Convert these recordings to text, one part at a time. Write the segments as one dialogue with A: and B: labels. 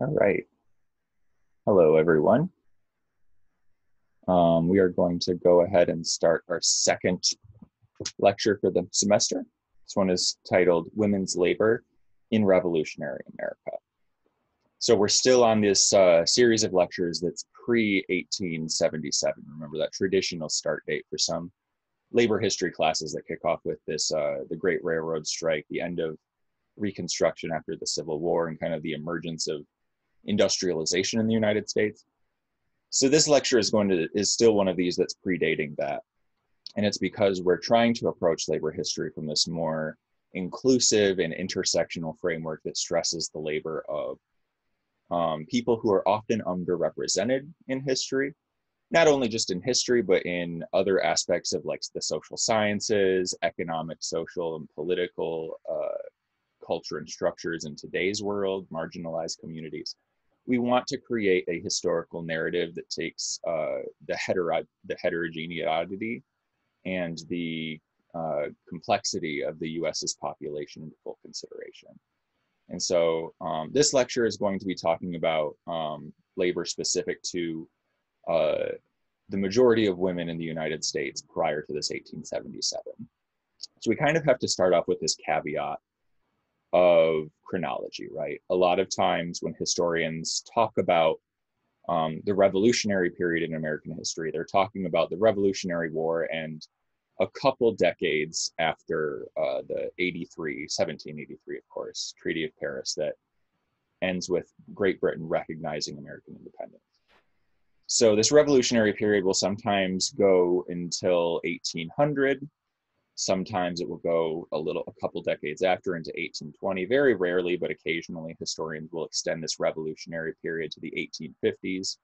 A: All right. Hello, everyone. Um, we are going to go ahead and start our second lecture for the semester. This one is titled Women's Labor in Revolutionary America. So we're still on this uh, series of lectures that's pre-1877. Remember that traditional start date for some labor history classes that kick off with this, uh, the Great Railroad Strike, the end of Reconstruction after the Civil War, and kind of the emergence of industrialization in the United States. So this lecture is going to is still one of these that's predating that. And it's because we're trying to approach labor history from this more inclusive and intersectional framework that stresses the labor of um, people who are often underrepresented in history, not only just in history, but in other aspects of like the social sciences, economic, social, and political uh, culture and structures in today's world, marginalized communities we want to create a historical narrative that takes uh, the, hetero- the heterogeneity and the uh, complexity of the US's population into full consideration. And so um, this lecture is going to be talking about um, labor specific to uh, the majority of women in the United States prior to this 1877. So we kind of have to start off with this caveat of chronology, right? A lot of times when historians talk about um, the revolutionary period in American history, they're talking about the Revolutionary War and a couple decades after uh, the 83, 1783, of course, Treaty of Paris that ends with Great Britain recognizing American independence. So this revolutionary period will sometimes go until 1800, Sometimes it will go a little, a couple decades after into 1820. Very rarely, but occasionally, historians will extend this revolutionary period to the 1850s,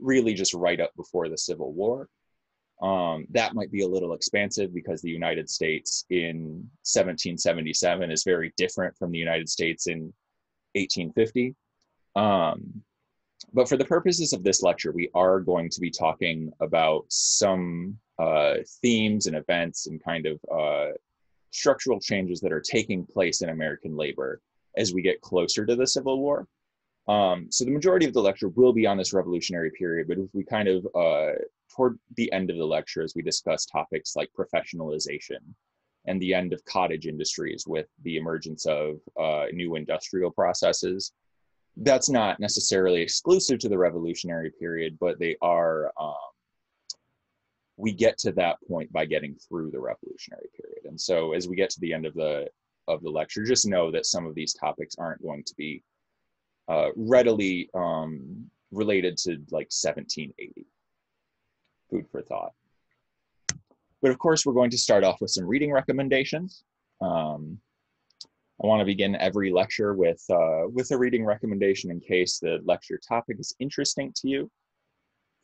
A: really just right up before the Civil War. Um, that might be a little expansive because the United States in 1777 is very different from the United States in 1850. Um, but for the purposes of this lecture, we are going to be talking about some uh, themes and events and kind of uh, structural changes that are taking place in American labor as we get closer to the Civil War. Um, so the majority of the lecture will be on this revolutionary period, but if we kind of, uh, toward the end of the lecture, as we discuss topics like professionalization and the end of cottage industries with the emergence of uh, new industrial processes, that's not necessarily exclusive to the revolutionary period, but they are um, we get to that point by getting through the revolutionary period. And so as we get to the end of the of the lecture, just know that some of these topics aren't going to be uh, readily um, related to like 1780. Food for thought. But of course, we're going to start off with some reading recommendations. Um, I want to begin every lecture with uh, with a reading recommendation in case the lecture topic is interesting to you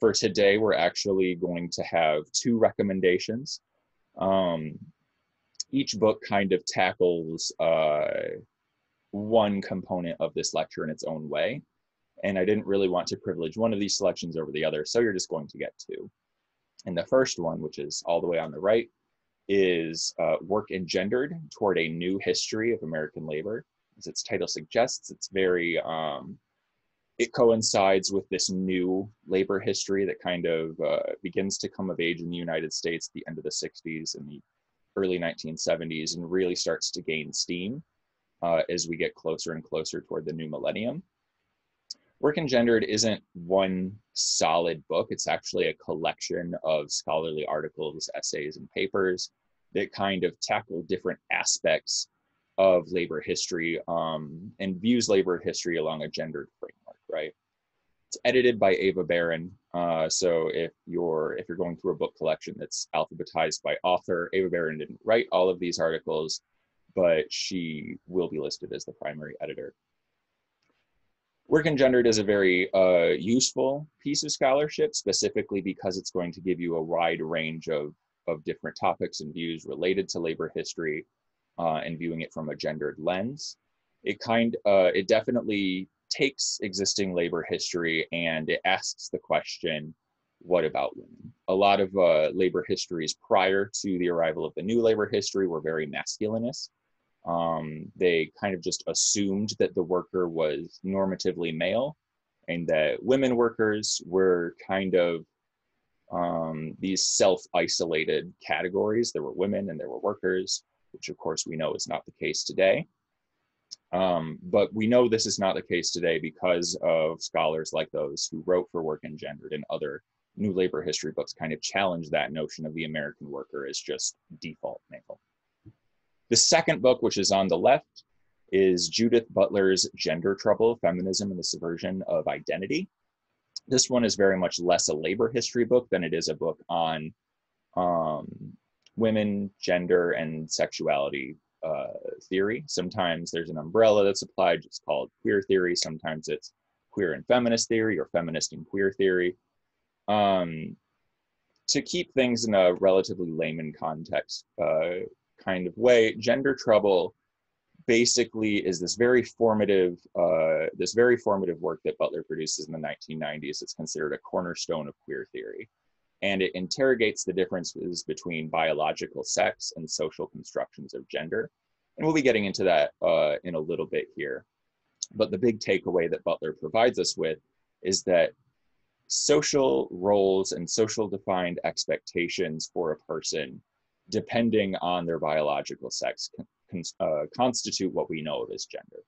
A: for today, we're actually going to have two recommendations. Um, each book kind of tackles uh, one component of this lecture in its own way. And I didn't really want to privilege one of these selections over the other, so you're just going to get two. And the first one, which is all the way on the right, is uh, Work Engendered Toward a New History of American Labor. As its title suggests, it's very um, it coincides with this new labor history that kind of uh, begins to come of age in the United States at the end of the 60s and the early 1970s and really starts to gain steam uh, as we get closer and closer toward the new millennium. Work Engendered isn't one solid book, it's actually a collection of scholarly articles, essays, and papers that kind of tackle different aspects of labor history um, and views labor history along a gendered framework right? It's edited by Ava Baron. Uh, so if you're if you're going through a book collection that's alphabetized by author, Ava Baron didn't write all of these articles, but she will be listed as the primary editor. Work Engendered is a very uh, useful piece of scholarship, specifically because it's going to give you a wide range of, of different topics and views related to labor history uh, and viewing it from a gendered lens. It kind, uh, it definitely takes existing labor history and it asks the question, what about women? A lot of uh, labor histories prior to the arrival of the new labor history were very masculinist. Um, they kind of just assumed that the worker was normatively male and that women workers were kind of um, these self-isolated categories. There were women and there were workers, which of course we know is not the case today. Um, but we know this is not the case today because of scholars like those who wrote for Work Engendered and other new labor history books kind of challenge that notion of the American worker as just default male. The second book, which is on the left, is Judith Butler's Gender Trouble, Feminism and the Subversion of Identity. This one is very much less a labor history book than it is a book on um, women, gender, and sexuality uh, theory. Sometimes there's an umbrella that's applied, it's called queer theory. Sometimes it's queer and feminist theory or feminist and queer theory. Um, to keep things in a relatively layman context uh, kind of way, gender trouble basically is this very formative uh, this very formative work that Butler produces in the 1990s. It's considered a cornerstone of queer theory, and it interrogates the differences between biological sex and social constructions of gender. And we'll be getting into that uh, in a little bit here. But the big takeaway that Butler provides us with is that social roles and social defined expectations for a person, depending on their biological sex, uh, constitute what we know of as gender.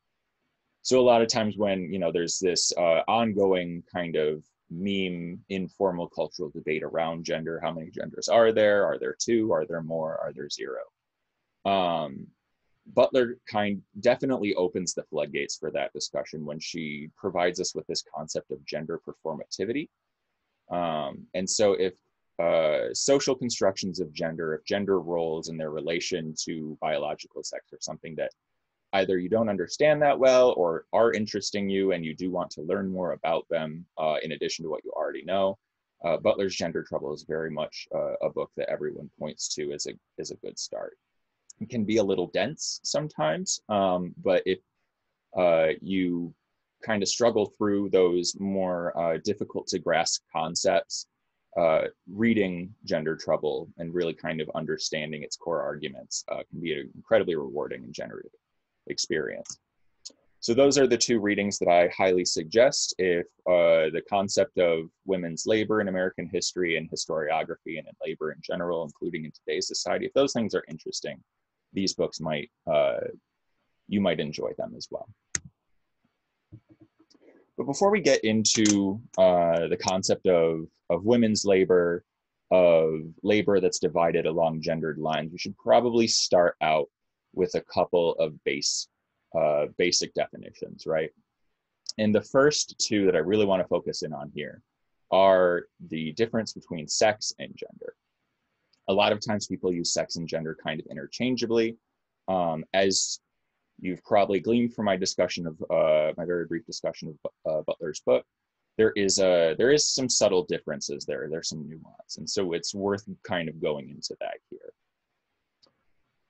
A: So a lot of times when you know there's this uh, ongoing kind of meme informal cultural debate around gender, how many genders are there? Are there two? Are there more? Are there zero? Um, Butler kind definitely opens the floodgates for that discussion when she provides us with this concept of gender performativity. Um, and so if uh, social constructions of gender, if gender roles and their relation to biological sex are something that either you don't understand that well or are interesting you and you do want to learn more about them uh, in addition to what you already know. Uh, Butler's Gender Trouble is very much uh, a book that everyone points to as a, as a good start. It can be a little dense sometimes, um, but if uh, you kind of struggle through those more uh, difficult to grasp concepts, uh, reading Gender Trouble and really kind of understanding its core arguments uh, can be an incredibly rewarding and generative experience. So those are the two readings that I highly suggest if uh, the concept of women's labor in American history and historiography and in labor in general, including in today's society, if those things are interesting, these books might, uh, you might enjoy them as well. But before we get into uh, the concept of, of women's labor, of labor that's divided along gendered lines, we should probably start out with a couple of base, uh, basic definitions, right? And the first two that I really want to focus in on here are the difference between sex and gender. A lot of times people use sex and gender kind of interchangeably. Um, as you've probably gleaned from my discussion of uh, my very brief discussion of uh, Butler's book, there is a there is some subtle differences there. There's some nuance, and so it's worth kind of going into that here.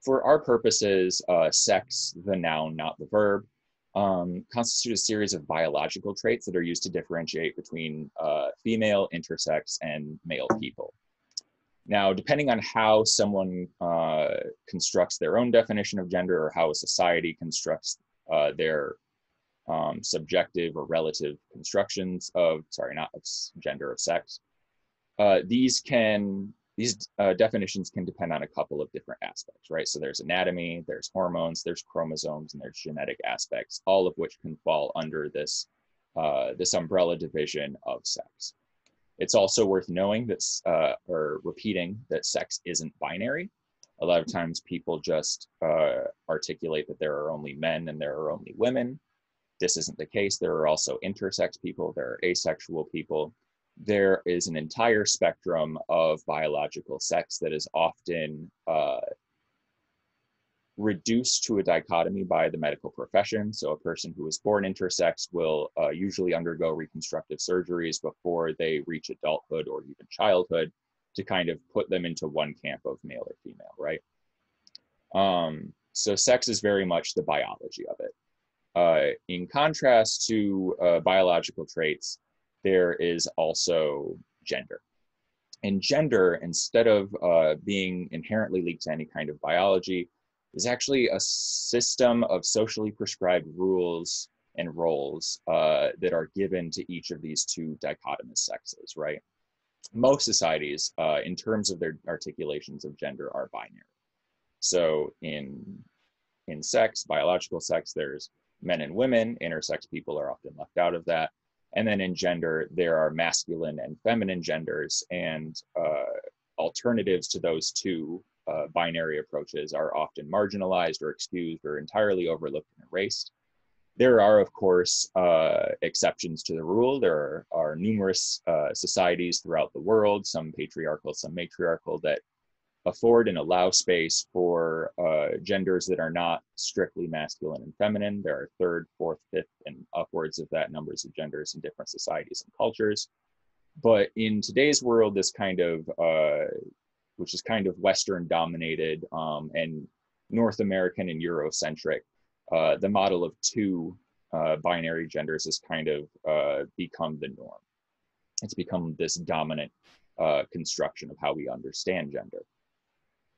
A: For our purposes, uh, sex, the noun, not the verb, um, constitute a series of biological traits that are used to differentiate between uh, female, intersex, and male people. Now, depending on how someone uh, constructs their own definition of gender or how a society constructs uh, their um, subjective or relative constructions of, sorry, not of gender, of sex, uh, these can, these uh, definitions can depend on a couple of different aspects, right? So there's anatomy, there's hormones, there's chromosomes, and there's genetic aspects, all of which can fall under this, uh, this umbrella division of sex. It's also worth knowing that, uh, or repeating that sex isn't binary. A lot of times people just uh, articulate that there are only men and there are only women. This isn't the case. There are also intersex people, there are asexual people. There is an entire spectrum of biological sex that is often uh, reduced to a dichotomy by the medical profession. So a person who is born intersex will uh, usually undergo reconstructive surgeries before they reach adulthood or even childhood to kind of put them into one camp of male or female, right? Um, so sex is very much the biology of it. Uh, in contrast to uh, biological traits, there is also gender. And gender, instead of uh, being inherently linked to any kind of biology, is actually a system of socially prescribed rules and roles uh, that are given to each of these two dichotomous sexes, right? Most societies, uh, in terms of their articulations of gender, are binary. So in in sex, biological sex, there's men and women. Intersex people are often left out of that. And then in gender, there are masculine and feminine genders, and uh, alternatives to those two uh, binary approaches are often marginalized or excused or entirely overlooked and erased. There are, of course, uh, exceptions to the rule. There are, are numerous uh, societies throughout the world, some patriarchal, some matriarchal, that afford and allow space for uh, genders that are not strictly masculine and feminine. There are third, fourth, fifth, and upwards of that numbers of genders in different societies and cultures. But in today's world, this kind of, uh, which is kind of Western dominated um, and North American and Eurocentric, uh, the model of two uh, binary genders has kind of uh, become the norm. It's become this dominant uh, construction of how we understand gender.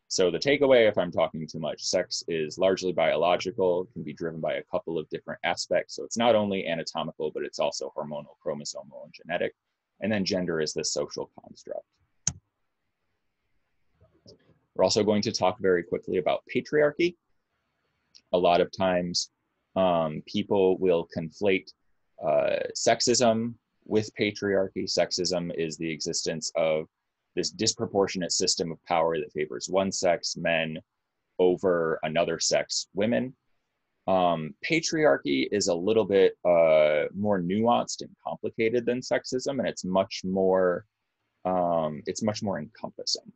A: So the takeaway, if I'm talking too much, sex is largely biological, can be driven by a couple of different aspects. So it's not only anatomical, but it's also hormonal, chromosomal, and genetic. And then gender is this social construct. We're also going to talk very quickly about patriarchy. A lot of times um, people will conflate uh, sexism with patriarchy. Sexism is the existence of this disproportionate system of power that favors one sex, men, over another sex, women. Um, patriarchy is a little bit uh, more nuanced and complicated than sexism, and it's much more um, it's much more encompassing,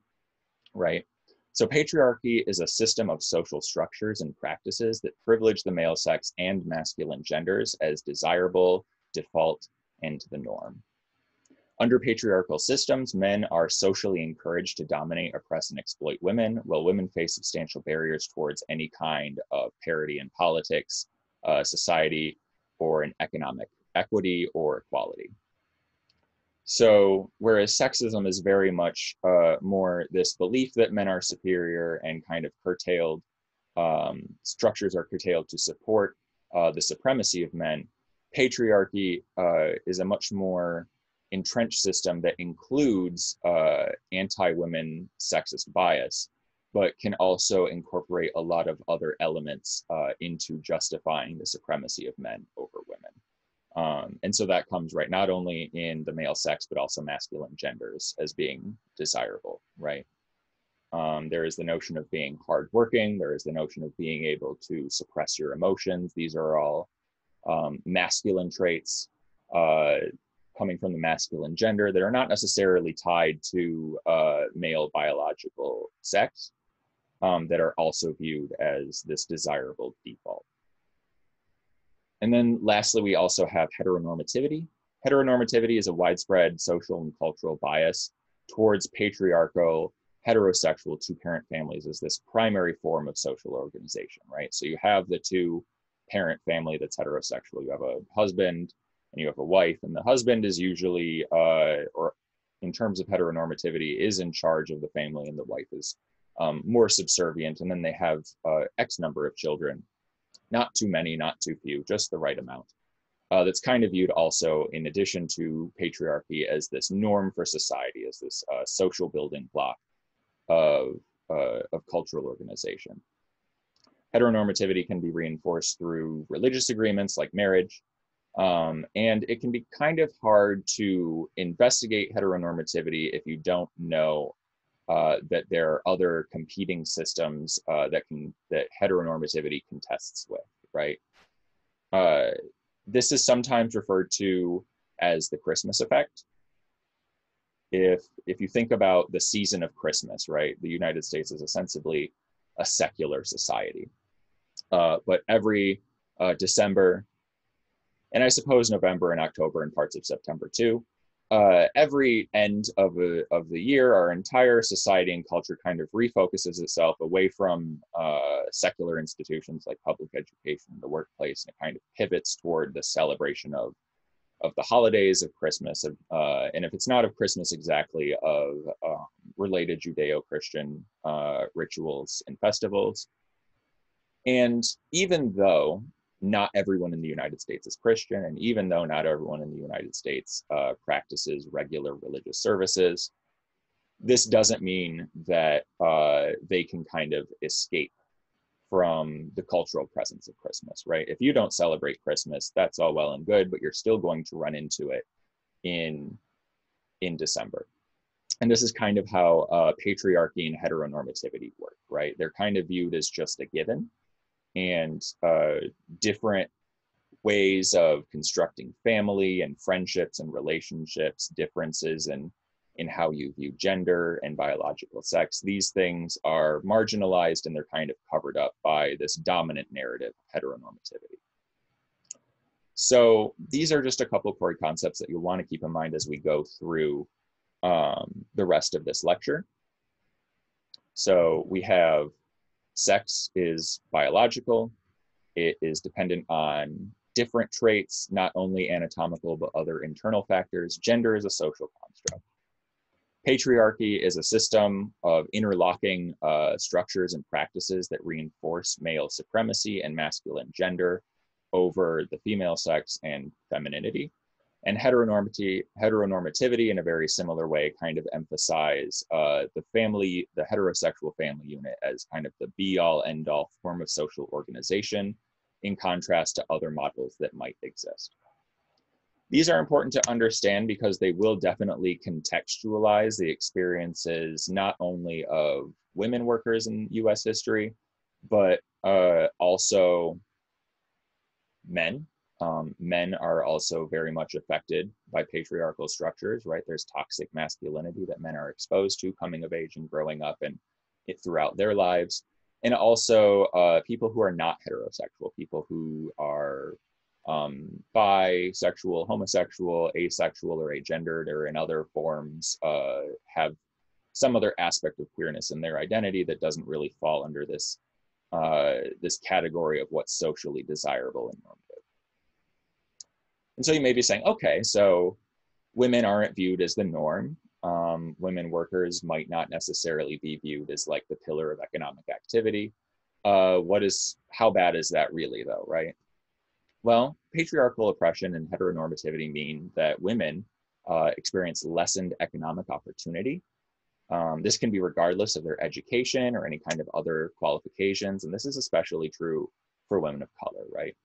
A: right? So patriarchy is a system of social structures and practices that privilege the male sex and masculine genders as desirable, default, and the norm. Under patriarchal systems, men are socially encouraged to dominate, oppress, and exploit women, while women face substantial barriers towards any kind of parity in politics, uh, society, or in economic equity or equality. So, whereas sexism is very much uh, more this belief that men are superior and kind of curtailed, um, structures are curtailed to support uh, the supremacy of men, patriarchy uh, is a much more entrenched system that includes uh, anti-women sexist bias, but can also incorporate a lot of other elements uh, into justifying the supremacy of men over women. Um, and so that comes right not only in the male sex, but also masculine genders as being desirable, right? Um, there is the notion of being hardworking. There is the notion of being able to suppress your emotions. These are all um, masculine traits. Uh, coming from the masculine gender that are not necessarily tied to uh, male biological sex um, that are also viewed as this desirable default. And then lastly, we also have heteronormativity. Heteronormativity is a widespread social and cultural bias towards patriarchal heterosexual two-parent families as this primary form of social organization, right? So you have the two parent family that's heterosexual. You have a husband and you have a wife and the husband is usually uh, or in terms of heteronormativity is in charge of the family and the wife is um, more subservient and then they have uh, x number of children not too many not too few just the right amount uh, that's kind of viewed also in addition to patriarchy as this norm for society as this uh, social building block of, uh, of cultural organization. Heteronormativity can be reinforced through religious agreements like marriage um, and it can be kind of hard to investigate heteronormativity if you don't know uh, that there are other competing systems uh, that can that heteronormativity contests with, right? Uh, this is sometimes referred to as the Christmas effect. If if you think about the season of Christmas, right, the United States is ostensibly a secular society, uh, but every uh, December and I suppose November and October and parts of September too. Uh, every end of, a, of the year, our entire society and culture kind of refocuses itself away from uh, secular institutions like public education, the workplace, and it kind of pivots toward the celebration of of the holidays of Christmas, uh, and if it's not of Christmas exactly, of um, related Judeo-Christian uh, rituals and festivals. And even though not everyone in the United States is Christian, and even though not everyone in the United States uh, practices regular religious services, this doesn't mean that uh, they can kind of escape from the cultural presence of Christmas, right? If you don't celebrate Christmas, that's all well and good, but you're still going to run into it in in December. And this is kind of how uh, patriarchy and heteronormativity work, right? They're kind of viewed as just a given, and uh, different ways of constructing family and friendships and relationships, differences in in how you view gender and biological sex. These things are marginalized and they're kind of covered up by this dominant narrative of heteronormativity. So these are just a couple core concepts that you'll want to keep in mind as we go through um, the rest of this lecture. So we have sex is biological. It is dependent on different traits, not only anatomical, but other internal factors. Gender is a social construct. Patriarchy is a system of interlocking uh, structures and practices that reinforce male supremacy and masculine gender over the female sex and femininity. And heteronormity, heteronormativity, in a very similar way, kind of emphasize uh, the family, the heterosexual family unit, as kind of the be all end all form of social organization, in contrast to other models that might exist. These are important to understand because they will definitely contextualize the experiences not only of women workers in US history, but uh, also men. Um, men are also very much affected by patriarchal structures, right? There's toxic masculinity that men are exposed to coming of age and growing up and it throughout their lives. And also uh, people who are not heterosexual, people who are um, bisexual, homosexual, asexual, or agendered, or in other forms, uh, have some other aspect of queerness in their identity that doesn't really fall under this uh, this category of what's socially desirable and normative. And so you may be saying, okay, so women aren't viewed as the norm. Um, women workers might not necessarily be viewed as like the pillar of economic activity. Uh, what is how bad is that really though, right? Well, patriarchal oppression and heteronormativity mean that women uh, experience lessened economic opportunity. Um, this can be regardless of their education or any kind of other qualifications, and this is especially true for women of color, right?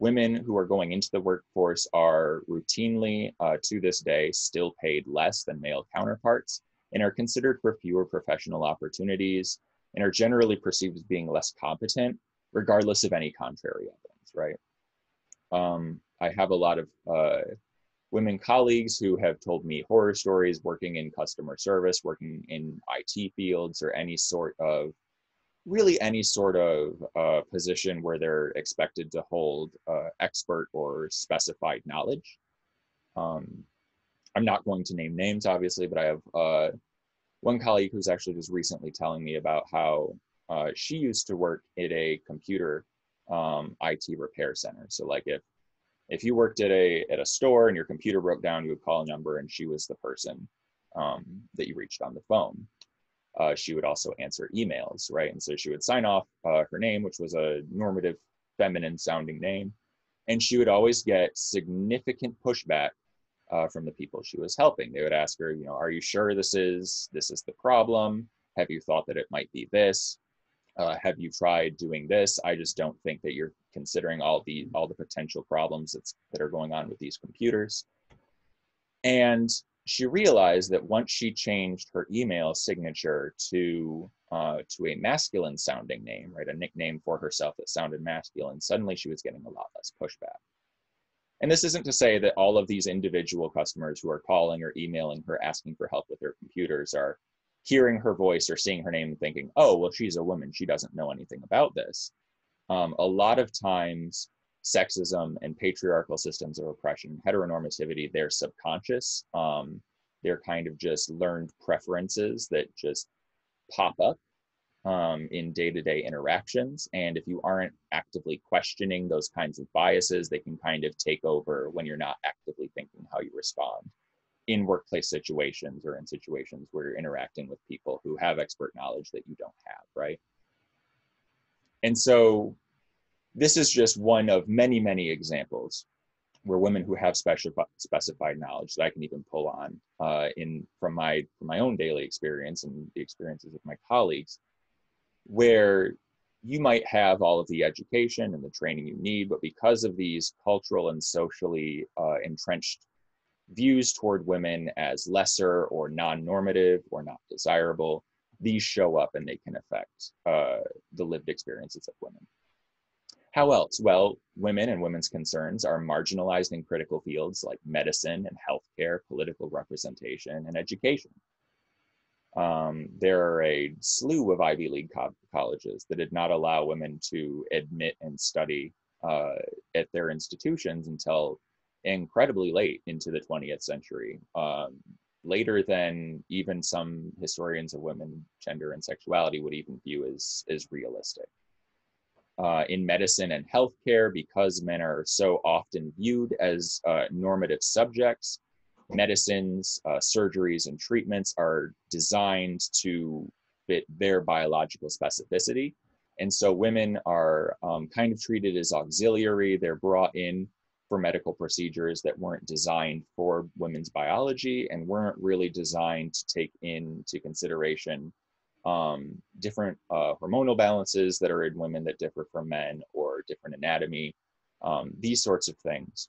A: Women who are going into the workforce are routinely, uh, to this day, still paid less than male counterparts and are considered for fewer professional opportunities and are generally perceived as being less competent, regardless of any contrary evidence, right? Um, I have a lot of uh, women colleagues who have told me horror stories working in customer service, working in IT fields, or any sort of really any sort of uh, position where they're expected to hold uh, expert or specified knowledge. Um, I'm not going to name names, obviously, but I have uh, one colleague who's actually just recently telling me about how uh, she used to work at a computer um, IT repair center. So like if if you worked at a at a store and your computer broke down, you would call a number and she was the person um, that you reached on the phone. Uh, she would also answer emails, right? And so she would sign off uh, her name, which was a normative feminine sounding name, and she would always get significant pushback uh, from the people she was helping. They would ask her, you know, are you sure this is this is the problem? Have you thought that it might be this? uh, have you tried doing this i just don't think that you're considering all the all the potential problems that's, that are going on with these computers and she realized that once she changed her email signature to uh, to a masculine sounding name right a nickname for herself that sounded masculine suddenly she was getting a lot less pushback and this isn't to say that all of these individual customers who are calling or emailing her asking for help with their computers are hearing her voice or seeing her name and thinking, oh, well, she's a woman. She doesn't know anything about this. Um, a lot of times, sexism and patriarchal systems of oppression, heteronormativity, they're subconscious. Um, they're kind of just learned preferences that just pop up um, in day to day interactions. And if you aren't actively questioning those kinds of biases, they can kind of take over when you're not actively thinking how you respond in workplace situations or in situations where you're interacting with people who have expert knowledge that you don't have, right? And so this is just one of many, many examples where women who have special specified knowledge that I can even pull on uh, in from my from my own daily experience and the experiences of my colleagues, where you might have all of the education and the training you need, but because of these cultural and socially uh, entrenched views toward women as lesser or non-normative or not desirable, these show up and they can affect uh, the lived experiences of women. How else? Well, women and women's concerns are marginalized in critical fields like medicine and healthcare, political representation, and education. Um, there are a slew of Ivy League co- colleges that did not allow women to admit and study uh, at their institutions until incredibly late into the 20th century, um, later than even some historians of women, gender, and sexuality would even view as, as realistic. Uh, in medicine and healthcare, because men are so often viewed as uh, normative subjects, medicines, uh, surgeries, and treatments are designed to fit their biological specificity. And so women are um, kind of treated as auxiliary. They're brought in for medical procedures that weren't designed for women's biology and weren't really designed to take into consideration um, different uh, hormonal balances that are in women that differ from men or different anatomy, um, these sorts of things.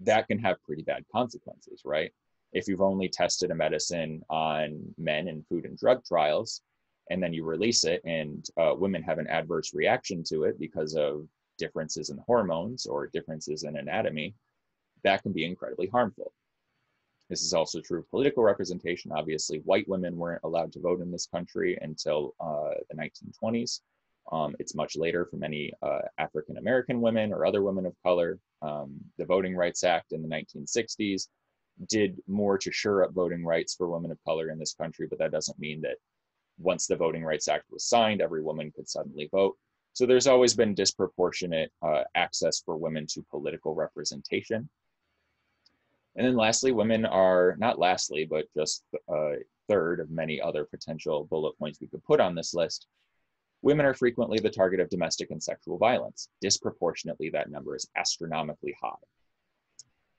A: That can have pretty bad consequences, right? If you've only tested a medicine on men in food and drug trials, and then you release it and uh, women have an adverse reaction to it because of differences in hormones or differences in anatomy, that can be incredibly harmful. This is also true of political representation. Obviously, white women weren't allowed to vote in this country until uh, the 1920s. Um, it's much later for many uh, African American women or other women of color. Um, the Voting Rights Act in the 1960s did more to shore up voting rights for women of color in this country, but that doesn't mean that once the Voting Rights Act was signed, every woman could suddenly vote. So there's always been disproportionate uh, access for women to political representation. And then lastly, women are not lastly, but just a uh, third of many other potential bullet points we could put on this list. Women are frequently the target of domestic and sexual violence. Disproportionately, that number is astronomically high.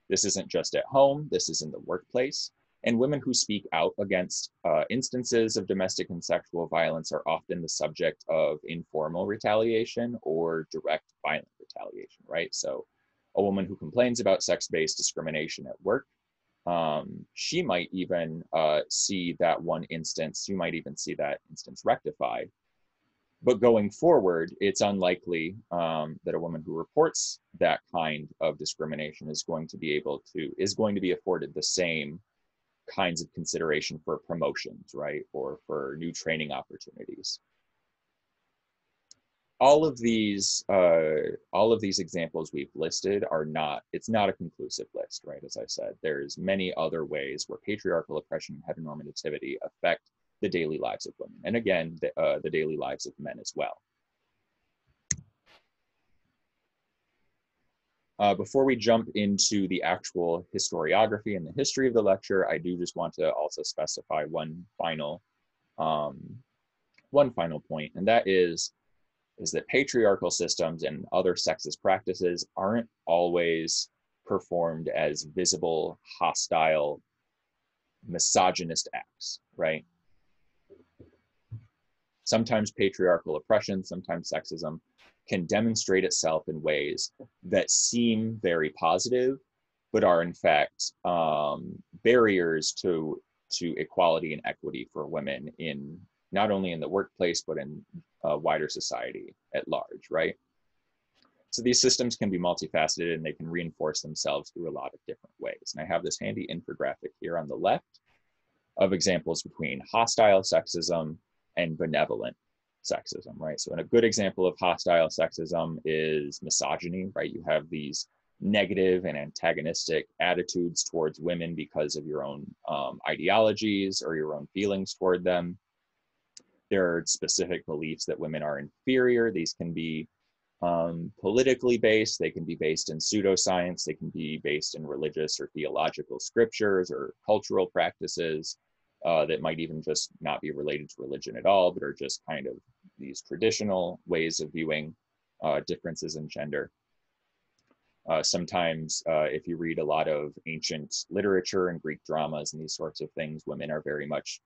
A: This isn't just at home, this is in the workplace, and women who speak out against uh, instances of domestic and sexual violence are often the subject of informal retaliation or direct violent retaliation, right? So a woman who complains about sex-based discrimination at work, um, she might even uh, see that one instance, you might even see that instance rectified. But going forward, it's unlikely um, that a woman who reports that kind of discrimination is going to be able to, is going to be afforded the same kinds of consideration for promotions, right? Or for new training opportunities. All of these, uh, all of these examples we've listed are not, it's not a conclusive list, right? As I said, there's many other ways where patriarchal oppression and heteronormativity affect the daily lives of women. And again, the, uh, the daily lives of men as well. Uh, before we jump into the actual historiography and the history of the lecture, I do just want to also specify one final, um, one final point, and that is, is that patriarchal systems and other sexist practices aren't always performed as visible, hostile, misogynist acts, right? Sometimes patriarchal oppression, sometimes sexism can demonstrate itself in ways that seem very positive, but are in fact um, barriers to to equality and equity for women in not only in the workplace but in uh, wider society at large, right? So these systems can be multifaceted and they can reinforce themselves through a lot of different ways. And I have this handy infographic here on the left of examples between hostile sexism and benevolent sexism, right? So, a good example of hostile sexism is misogyny, right? You have these negative and antagonistic attitudes towards women because of your own um, ideologies or your own feelings toward them. There are specific beliefs that women are inferior. These can be um, politically based, they can be based in pseudoscience, they can be based in religious or theological scriptures or cultural practices uh, that might even just not be related to religion at all, but are just kind of these traditional ways of viewing uh, differences in gender. Uh, sometimes, uh, if you read a lot of ancient literature and Greek dramas and these sorts of things, women are very much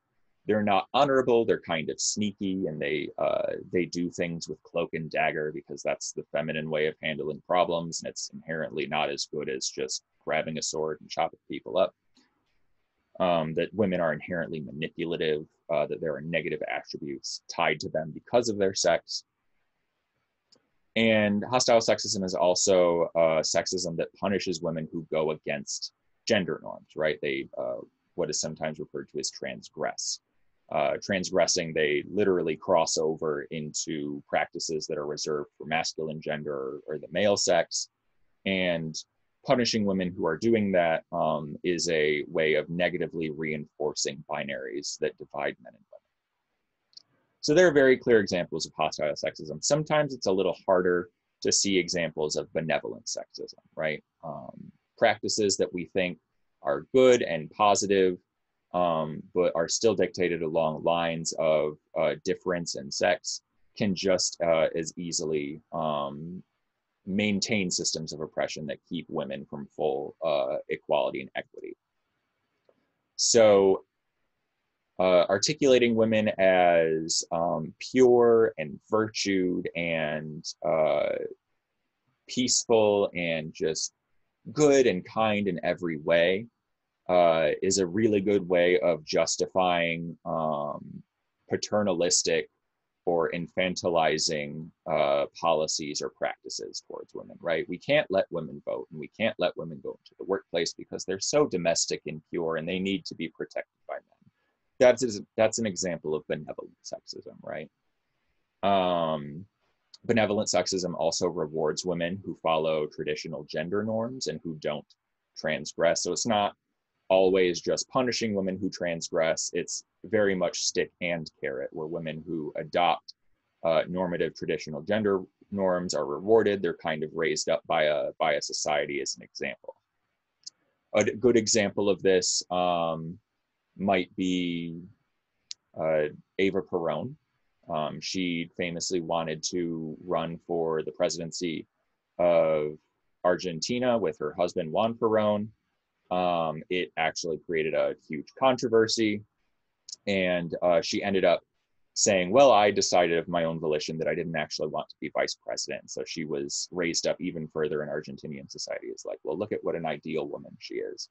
A: they're not honorable. They're kind of sneaky, and they uh, they do things with cloak and dagger because that's the feminine way of handling problems, and it's inherently not as good as just grabbing a sword and chopping people up. Um, that women are inherently manipulative, uh, that there are negative attributes tied to them because of their sex. And hostile sexism is also uh, sexism that punishes women who go against gender norms, right? They, uh, what is sometimes referred to as transgress. Uh, transgressing, they literally cross over into practices that are reserved for masculine gender or, or the male sex. And punishing women who are doing that um, is a way of negatively reinforcing binaries that divide men and women. So there are very clear examples of hostile sexism. Sometimes it's a little harder to see examples of benevolent sexism, right? Um, practices that we think are good and positive, um, but are still dictated along lines of uh, difference in sex can just uh, as easily um, maintain systems of oppression that keep women from full uh, equality and equity. So uh, articulating women as um, pure and virtued and uh, peaceful and just good and kind in every way uh, is a really good way of justifying um, paternalistic or infantilizing uh, policies or practices towards women, right? We can't let women vote and we can't let women go into the workplace because they're so domestic and pure and they need to be protected by men. That's, that's an example of benevolent sexism, right? Um, benevolent sexism also rewards women who follow traditional gender norms and who don't transgress. So it's not always just punishing women who transgress. It's very much stick and carrot, where women who adopt uh, normative traditional gender norms are rewarded. They're kind of raised up by a by a society as an example. A good example of this um, might be uh, Eva Perón. Um, she famously wanted to run for the presidency of Argentina with her husband Juan Perón. Um, it actually created a huge controversy. And uh, she ended up saying, Well, I decided of my own volition that I didn't actually want to be vice president. So she was raised up even further in Argentinian society. It's like, Well, look at what an ideal woman she is.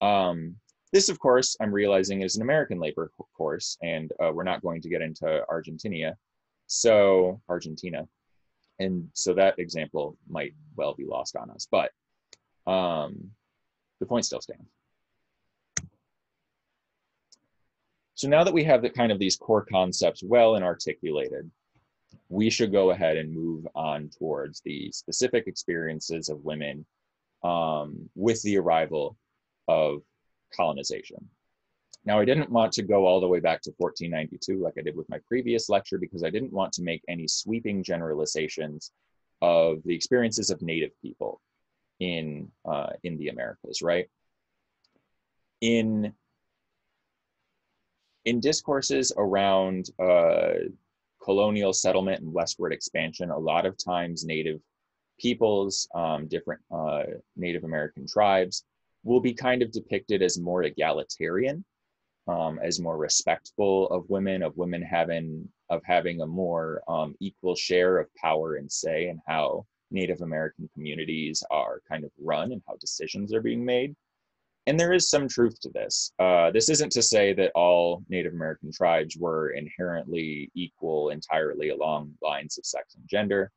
A: Um, this, of course, I'm realizing is an American labor course, and uh, we're not going to get into Argentina. So, Argentina. And so that example might well be lost on us. But um, the point still stands. So now that we have the kind of these core concepts well and articulated, we should go ahead and move on towards the specific experiences of women um, with the arrival of colonization. Now, I didn't want to go all the way back to 1492 like I did with my previous lecture because I didn't want to make any sweeping generalizations of the experiences of Native people in uh, in the Americas, right? In in discourses around uh, colonial settlement and westward expansion, a lot of times Native peoples, um, different uh, Native American tribes, will be kind of depicted as more egalitarian, um, as more respectful of women, of women having of having a more um, equal share of power and say and how Native American communities are kind of run and how decisions are being made. And there is some truth to this. Uh, this isn't to say that all Native American tribes were inherently equal entirely along lines of sex and gender,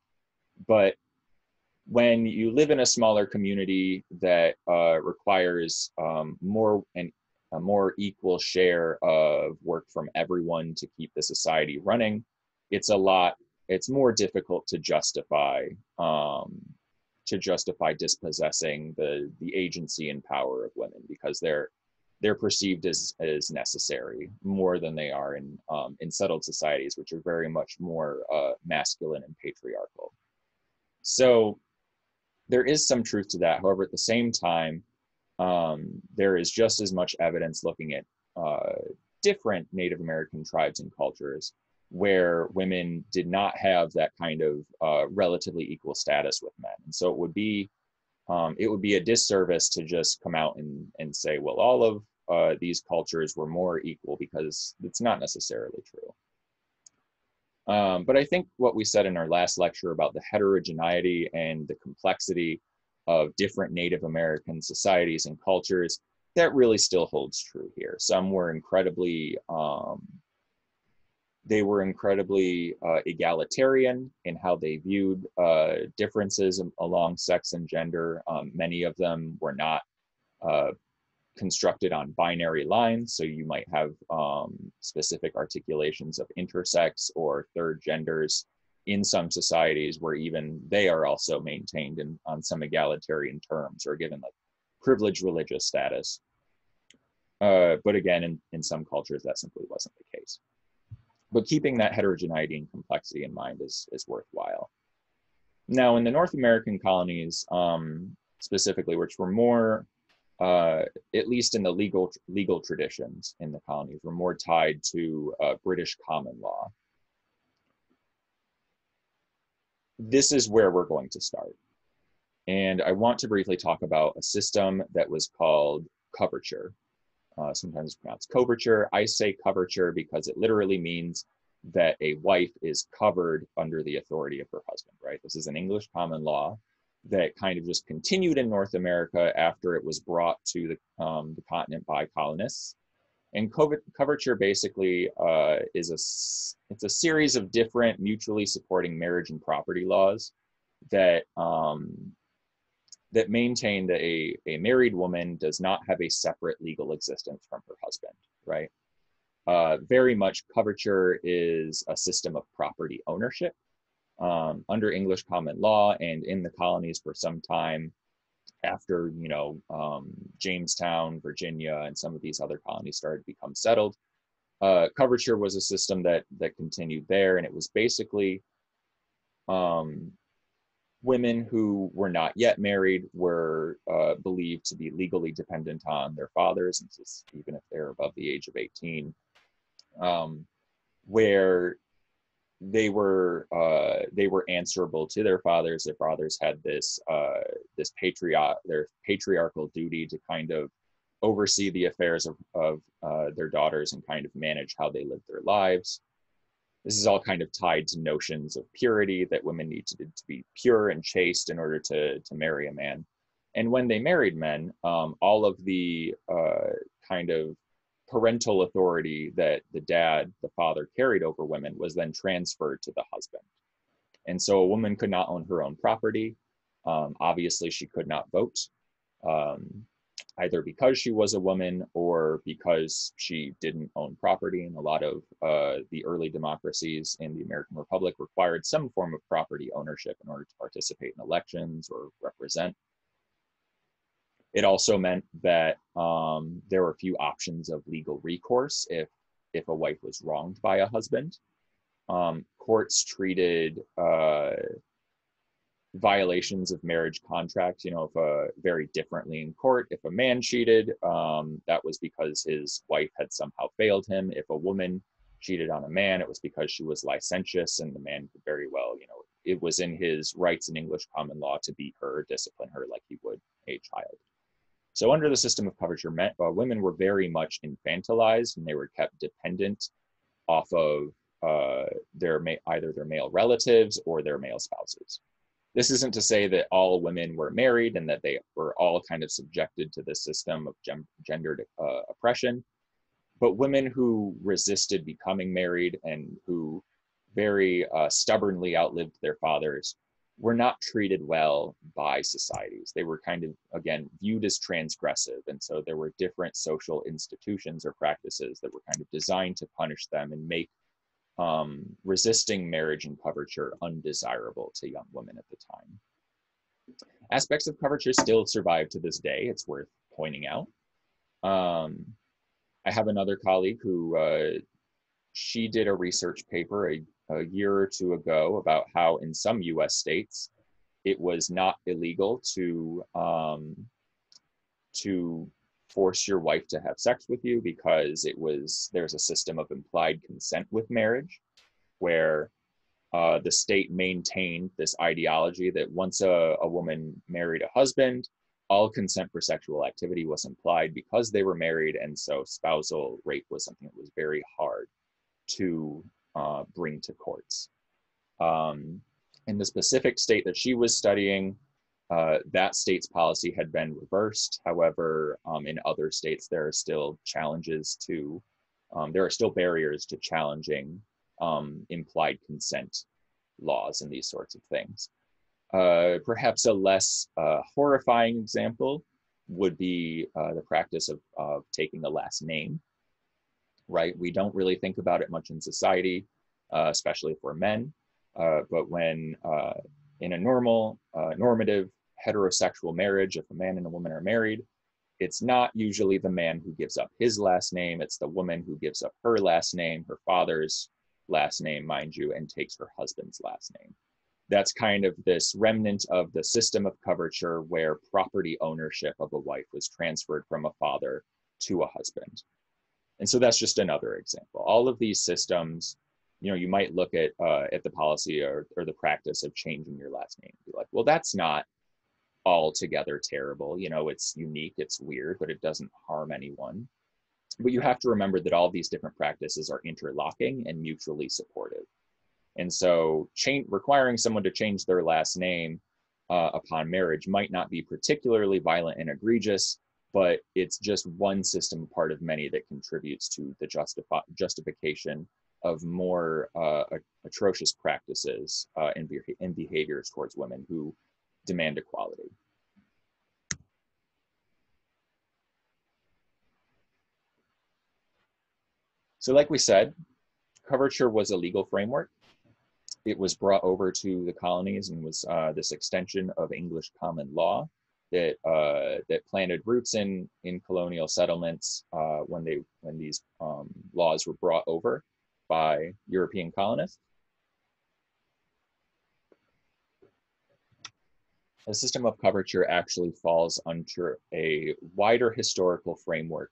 A: but when you live in a smaller community that uh, requires um, more and a more equal share of work from everyone to keep the society running, it's a lot it's more difficult to justify um, to justify dispossessing the the agency and power of women because they're they're perceived as as necessary more than they are in um, in settled societies, which are very much more uh, masculine and patriarchal. So there is some truth to that. However, at the same time, um, there is just as much evidence looking at uh, different Native American tribes and cultures where women did not have that kind of uh, relatively equal status with men. And so it would be um, it would be a disservice to just come out and, and say, well, all of uh, these cultures were more equal because it's not necessarily true. Um, but I think what we said in our last lecture about the heterogeneity and the complexity of different Native American societies and cultures, that really still holds true here. Some were incredibly um, they were incredibly uh, egalitarian in how they viewed uh, differences along sex and gender. Um, many of them were not uh, constructed on binary lines, so you might have um, specific articulations of intersex or third genders in some societies where even they are also maintained in, on some egalitarian terms or given like privileged religious status. Uh, but again, in, in some cultures, that simply wasn't the case but keeping that heterogeneity and complexity in mind is, is worthwhile. Now, in the North American colonies, um, specifically, which were more, uh, at least in the legal legal traditions in the colonies, were more tied to uh, British common law. This is where we're going to start. And I want to briefly talk about a system that was called coverture uh, sometimes pronounced coverture. I say coverture because it literally means that a wife is covered under the authority of her husband, right? This is an English common law that kind of just continued in North America after it was brought to the, um, the continent by colonists. And coverture basically uh, is a it's a series of different mutually supporting marriage and property laws that um, that maintain that a, a married woman does not have a separate legal existence from her husband, right? Uh, very much coverture is a system of property ownership um, under English common law and in the colonies for some time after, you know, um, Jamestown, Virginia, and some of these other colonies started to become settled. Uh, coverture was a system that that continued there, and it was basically um, women who were not yet married were uh, believed to be legally dependent on their fathers, and even if they're above the age of 18, um, where they were uh, they were answerable to their fathers. Their fathers had this uh, this patriot their patriarchal duty to kind of oversee the affairs of, of uh, their daughters and kind of manage how they lived their lives this is all kind of tied to notions of purity that women need to, to be pure and chaste in order to, to marry a man. And when they married men, um, all of the uh, kind of parental authority that the dad, the father, carried over women was then transferred to the husband. And so a woman could not own her own property. Um, obviously, she could not vote. Um, either because she was a woman or because she didn't own property. And a lot of uh, the early democracies in the American Republic required some form of property ownership in order to participate in elections or represent. It also meant that um, there were few options of legal recourse if if a wife was wronged by a husband. Um, courts treated uh, violations of marriage contract you know if uh, very differently in court if a man cheated um, that was because his wife had somehow failed him. If a woman cheated on a man it was because she was licentious and the man could very well you know it was in his rights in english common law to beat her discipline her like he would a child. So under the system of coverture men, uh, women were very much infantilized and they were kept dependent off of uh, their ma- either their male relatives or their male spouses this isn't to say that all women were married and that they were all kind of subjected to this system of gem- gendered uh, oppression, but women who resisted becoming married and who very uh, stubbornly outlived their fathers were not treated well by societies. They were kind of, again, viewed as transgressive. And so there were different social institutions or practices that were kind of designed to punish them and make um, resisting marriage and coverture undesirable to young women at the time. Aspects of coverture still survive to this day, it's worth pointing out. Um, I have another colleague who uh, she did a research paper a, a year or two ago about how in some US states it was not illegal to um, to force your wife to have sex with you because it was there's a system of implied consent with marriage where uh, the state maintained this ideology that once a, a woman married a husband, all consent for sexual activity was implied because they were married, and so spousal rape was something that was very hard to uh, bring to courts. Um, in the specific state that she was studying, uh, that state's policy had been reversed. However, um, in other states, there are still challenges to, um, there are still barriers to challenging um, implied consent laws and these sorts of things. Uh, perhaps a less uh, horrifying example would be uh, the practice of, of taking a last name, right? We don't really think about it much in society, uh, especially for men. Uh, but when uh, in a normal, normative heterosexual marriage, if a man and a woman are married, it's not usually the man who gives up his last name, it's the woman who gives up her last name, her father's last name, mind you, and takes her husband's last name. That's kind of this remnant of the system of coverture where property ownership of a wife was transferred from a father to a husband. And so that's just another example. All of these systems, you know, you might look at uh, at the policy or, or the practice of changing your last name and be like, well, that's not altogether terrible. You know, it's unique, it's weird, but it doesn't harm anyone. But you have to remember that all these different practices are interlocking and mutually supportive. And so, change, requiring someone to change their last name uh, upon marriage might not be particularly violent and egregious, but it's just one system part of many that contributes to the justifi- justification of more uh, atrocious practices uh, and, be- and behaviors towards women who demand equality. So like we said, coverture was a legal framework. It was brought over to the colonies and was uh, this extension of English common law that uh, that planted roots in in colonial settlements uh, when they when these um, laws were brought over by European colonists. A system of coverture actually falls under a wider historical framework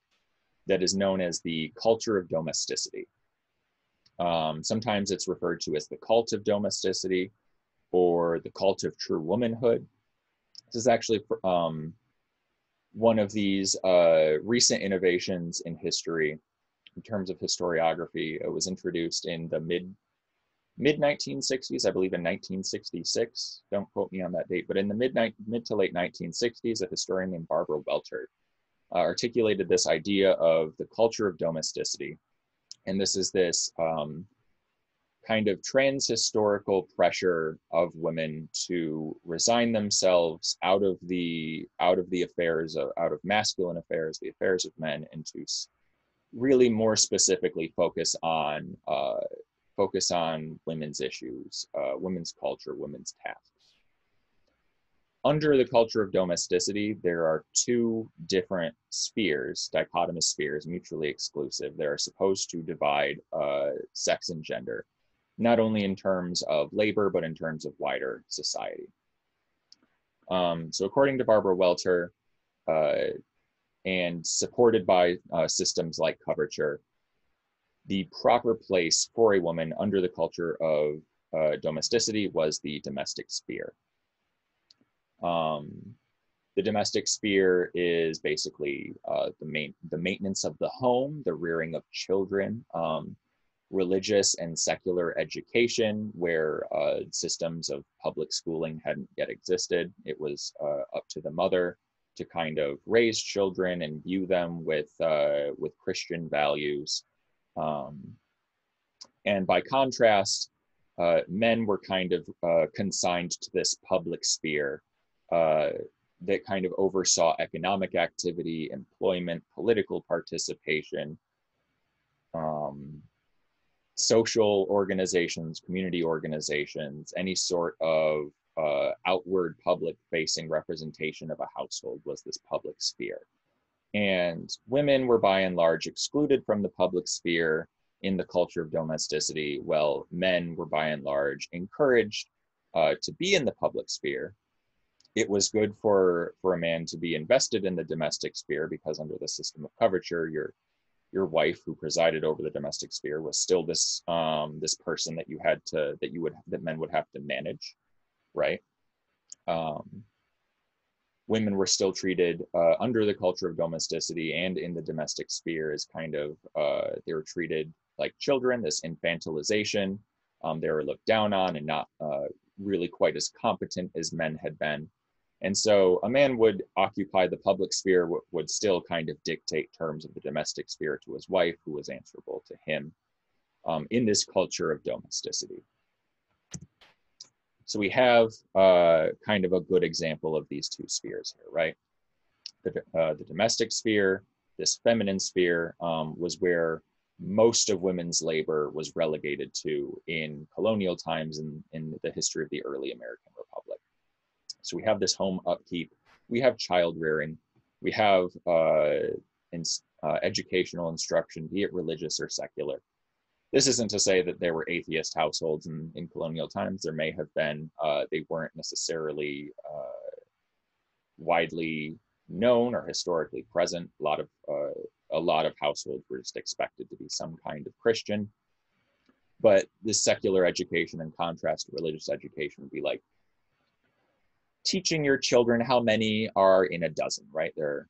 A: that is known as the culture of domesticity. Um, sometimes it's referred to as the cult of domesticity or the cult of true womanhood. This is actually um, one of these uh, recent innovations in history in terms of historiography. It was introduced in the mid mid 1960s, I believe in 1966. Don't quote me on that date, but in the mid mid to late 1960s, a historian named Barbara Welter uh, articulated this idea of the culture of domesticity, and this is this um, kind of trans-historical pressure of women to resign themselves out of the out of the affairs of out of masculine affairs, the affairs of men, and to really more specifically focus on uh, focus on women's issues, uh, women's culture, women's tasks. Under the culture of domesticity, there are two different spheres, dichotomous spheres, mutually exclusive, that are supposed to divide uh, sex and gender, not only in terms of labor, but in terms of wider society. Um, so according to Barbara Welter, uh, and supported by uh, systems like coverture, the proper place for a woman under the culture of uh, domesticity was the domestic sphere. Um, the domestic sphere is basically uh, the main the maintenance of the home, the rearing of children, um, religious and secular education, where uh, systems of public schooling hadn't yet existed. It was uh, up to the mother to kind of raise children and view them with uh, with Christian values. Um, and by contrast, uh, men were kind of uh, consigned to this public sphere uh, that kind of oversaw economic activity, employment, political participation, um, social organizations, community organizations, any sort of uh, outward public facing representation of a household was this public sphere. And women were by and large excluded from the public sphere in the culture of domesticity, while men were by and large encouraged uh, to be in the public sphere. It was good for, for a man to be invested in the domestic sphere because under the system of coverture, you're your wife who presided over the domestic sphere was still this um, this person that you had to that you would that men would have to manage right um, women were still treated uh, under the culture of domesticity and in the domestic sphere as kind of uh, they were treated like children this infantilization um, they were looked down on and not uh, really quite as competent as men had been and so a man would occupy the public sphere, w- would still kind of dictate terms of the domestic sphere to his wife, who was answerable to him um, in this culture of domesticity. So we have uh, kind of a good example of these two spheres here, right? The, uh, the domestic sphere, this feminine sphere, um, was where most of women's labor was relegated to in colonial times and in, in the history of the early American Republic. So we have this home upkeep, we have child rearing, we have uh, in, uh, educational instruction, be it religious or secular. This isn't to say that there were atheist households in, in colonial times. There may have been. Uh, they weren't necessarily uh, widely known or historically present. A lot of uh, a lot of households were just expected to be some kind of Christian. But this secular education, in contrast to religious education, would be like teaching your children how many are in a dozen, right? There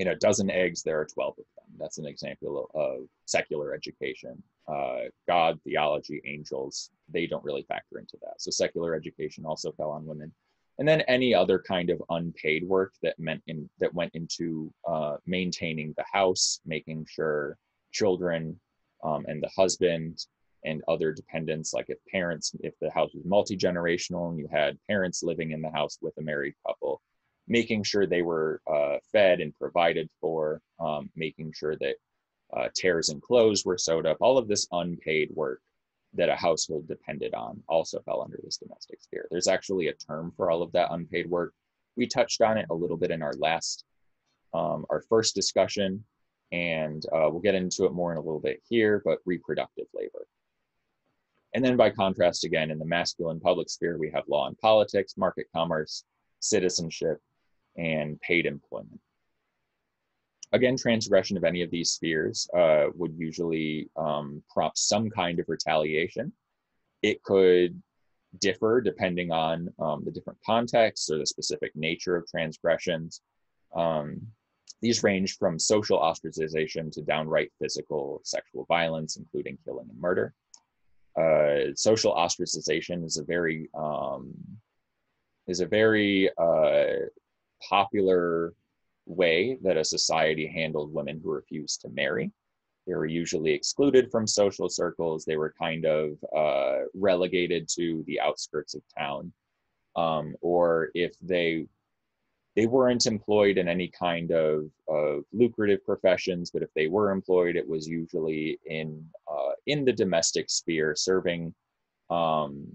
A: in a dozen eggs, there are 12 of them. That's an example of secular education. Uh, God, theology, angels, they don't really factor into that. So secular education also fell on women. And then any other kind of unpaid work that meant in that went into uh, maintaining the house, making sure children um, and the husband and other dependents like if parents if the house was multi-generational and you had parents living in the house with a married couple making sure they were uh, fed and provided for um, making sure that uh, tears and clothes were sewed up all of this unpaid work that a household depended on also fell under this domestic sphere. There's actually a term for all of that unpaid work. We touched on it a little bit in our last um, our first discussion and uh, we'll get into it more in a little bit here but reproductive labor. And then by contrast, again, in the masculine public sphere, we have law and politics, market commerce, citizenship, and paid employment. Again, transgression of any of these spheres uh, would usually um, prompt some kind of retaliation. It could differ depending on um, the different contexts or the specific nature of transgressions. Um, these range from social ostracization to downright physical sexual violence, including killing and murder uh, social ostracization is a very um, is a very uh, popular way that a society handled women who refused to marry. They were usually excluded from social circles. They were kind of uh, relegated to the outskirts of town. Um, or if they they weren't employed in any kind of, of lucrative professions, but if they were employed, it was usually in uh, in the domestic sphere, serving um,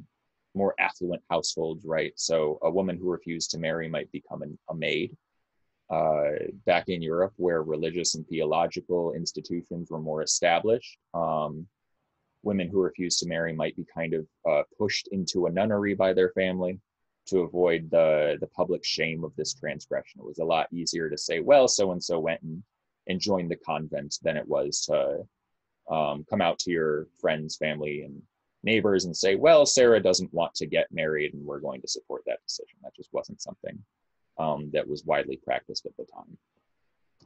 A: more affluent households, right? So a woman who refused to marry might become an, a maid. Uh, back in Europe, where religious and theological institutions were more established, um, women who refused to marry might be kind of uh, pushed into a nunnery by their family to avoid the the public shame of this transgression. It was a lot easier to say, well, so and so went and, and joined the convent than it was to um, come out to your friends, family, and neighbors and say, well, Sarah doesn't want to get married, and we're going to support that decision. That just wasn't something um, that was widely practiced at the time.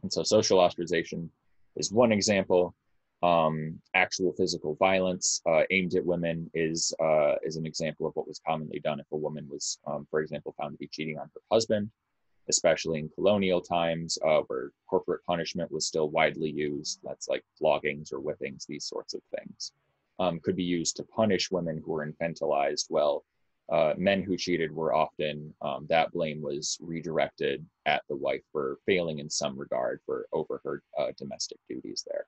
A: And so, social ostracization is one example um, actual physical violence uh, aimed at women is uh, is an example of what was commonly done if a woman was, um, for example, found to be cheating on her husband, especially in colonial times uh, where corporate punishment was still widely used. That's like floggings or whippings, these sorts of things, um, could be used to punish women who were infantilized. Well, uh, men who cheated were often um, that blame was redirected at the wife for failing in some regard for over her uh, domestic duties there.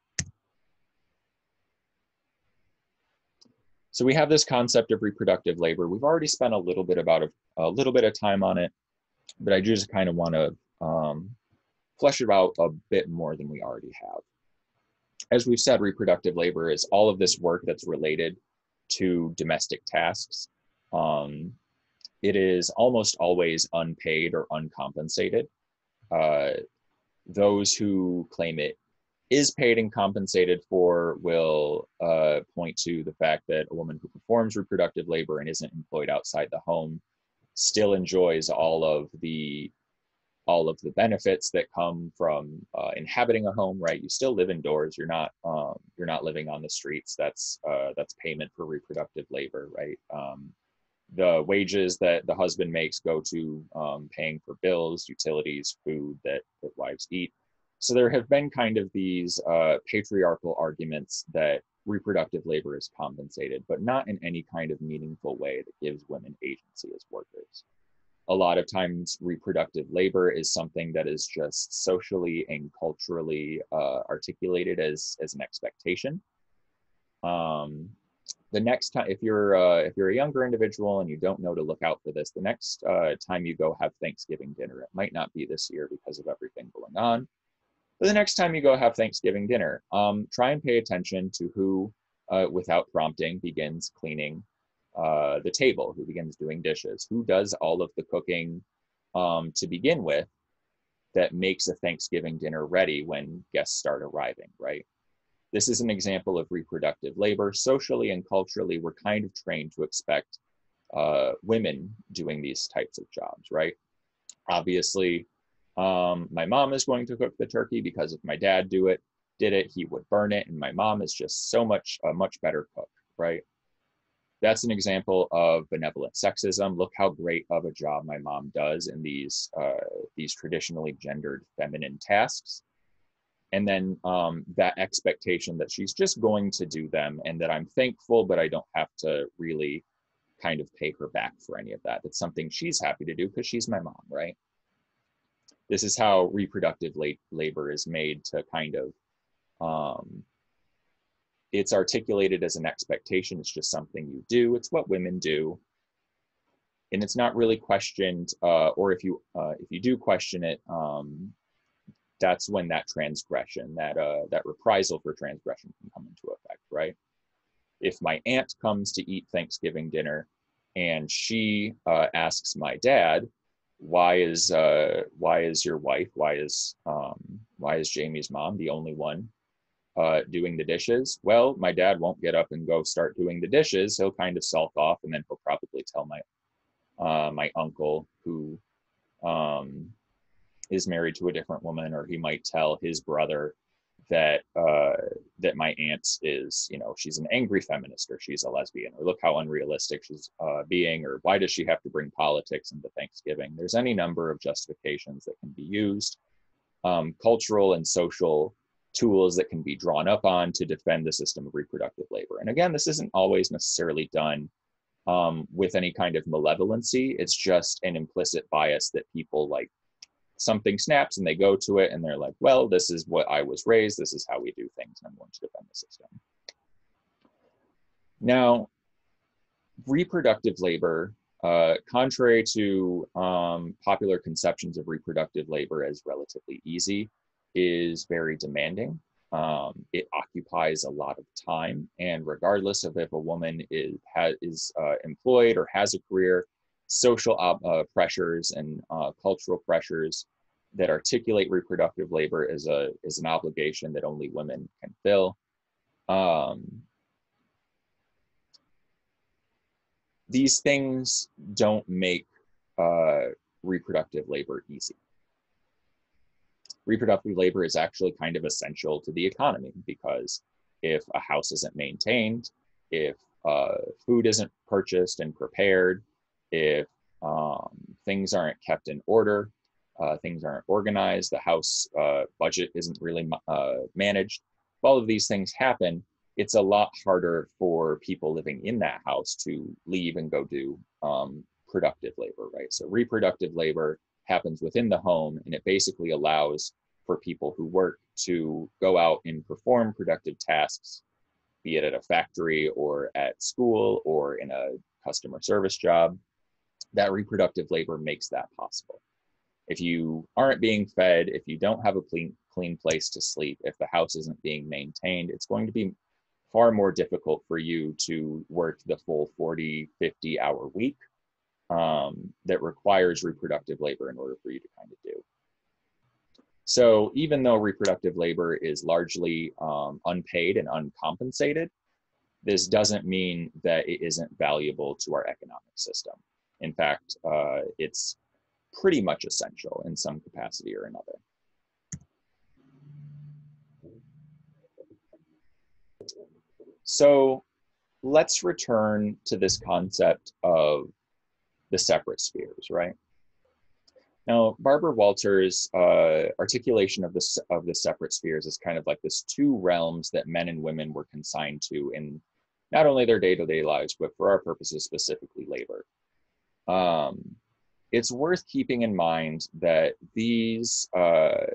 A: So we have this concept of reproductive labor. We've already spent a little bit about a, a little bit of time on it, but I just kind of want to um, flesh it out a bit more than we already have. As we've said, reproductive labor is all of this work that's related to domestic tasks. Um, it is almost always unpaid or uncompensated. Uh, those who claim it is paid and compensated for will uh, point to the fact that a woman who performs reproductive labor and isn't employed outside the home still enjoys all of the all of the benefits that come from uh, inhabiting a home right? You still live indoors. You're not um, you're not living on the streets. That's uh, that's payment for reproductive labor right? Um, the wages that the husband makes go to um, paying for bills utilities food that, that wives eat. So there have been kind of these uh, patriarchal arguments that reproductive labor is compensated, but not in any kind of meaningful way that gives women agency as workers. A lot of times, reproductive labor is something that is just socially and culturally uh, articulated as, as an expectation. Um, the next time, if you're uh, if you're a younger individual and you don't know to look out for this, the next uh, time you go have Thanksgiving dinner, it might not be this year because of everything going on but the next time you go have Thanksgiving dinner, um, try and pay attention to who, uh, without prompting, begins cleaning uh, the table, who begins doing dishes, who does all of the cooking um, to begin with that makes a Thanksgiving dinner ready when guests start arriving, right? This is an example of reproductive labor. Socially and culturally, we're kind of trained to expect uh, women doing these types of jobs, right? Obviously, um, my mom is going to cook the turkey because if my dad do it, did it, he would burn it, and my mom is just so much a much better cook, right? That's an example of benevolent sexism. Look how great of a job my mom does in these uh, these traditionally gendered feminine tasks, and then um, that expectation that she's just going to do them, and that I'm thankful, but I don't have to really kind of pay her back for any of that. That's something she's happy to do because she's my mom, right? this is how reproductive labor is made to kind of um, it's articulated as an expectation. It's just something you do. It's what women do. And it's not really questioned uh, or if you uh, if you do question it um, that's when that transgression that uh, that reprisal for transgression can come into effect right? If my aunt comes to eat thanksgiving dinner and she uh, asks my dad why is uh, why is your wife why is um, why is Jamie's mom the only one uh, doing the dishes? Well, my dad won't get up and go start doing the dishes. He'll kind of sulk off, and then he'll probably tell my uh, my uncle who um, is married to a different woman, or he might tell his brother that uh, that my aunt is, you know, she's an angry feminist or she's a lesbian, or look how unrealistic she's uh, being, or why does she have to bring politics into Thanksgiving? There's any number of justifications that can be used, um, cultural and social tools that can be drawn up on to defend the system of reproductive labor. And again, this isn't always necessarily done um, with any kind of malevolency. It's just an implicit bias that people like something snaps and they go to it and they're like, well, this is what I was raised. This is how we do things. And I'm going to defend the system. Now, reproductive labor, uh, contrary to um, popular conceptions of reproductive labor as relatively easy, is very demanding. Um, it occupies a lot of time, and regardless of if a woman is is uh, employed or has a career, social uh, pressures and uh, cultural pressures that articulate reproductive labor as a as an obligation that only women can fill. Um, these things don't make uh, reproductive labor easy. Reproductive labor is actually kind of essential to the economy because if a house isn't maintained, if uh, food isn't purchased and prepared, if um, things aren't kept in order, uh, things aren't organized, the house uh, budget isn't really uh, managed. If all of these things happen, it's a lot harder for people living in that house to leave and go do um, productive labor, right? So reproductive labor happens within the home, and it basically allows for people who work to go out and perform productive tasks, be it at a factory or at school or in a customer service job that reproductive labor makes that possible. If you aren't being fed, if you don't have a clean clean place to sleep, if the house isn't being maintained, it's going to be far more difficult for you to work the full 40, 50 hour week um, that requires reproductive labor in order for you to kind of do. So even though reproductive labor is largely um, unpaid and uncompensated, this doesn't mean that it isn't valuable to our economic system. In fact, uh, it's pretty much essential in some capacity or another. So let's return to this concept of the separate spheres, right? Now, Barbara Welter's uh, articulation of this of the separate spheres is kind of like this two realms that men and women were consigned to in not only their day-to-day lives, but for our purposes, specifically labor. Um, it's worth keeping in mind that these uh,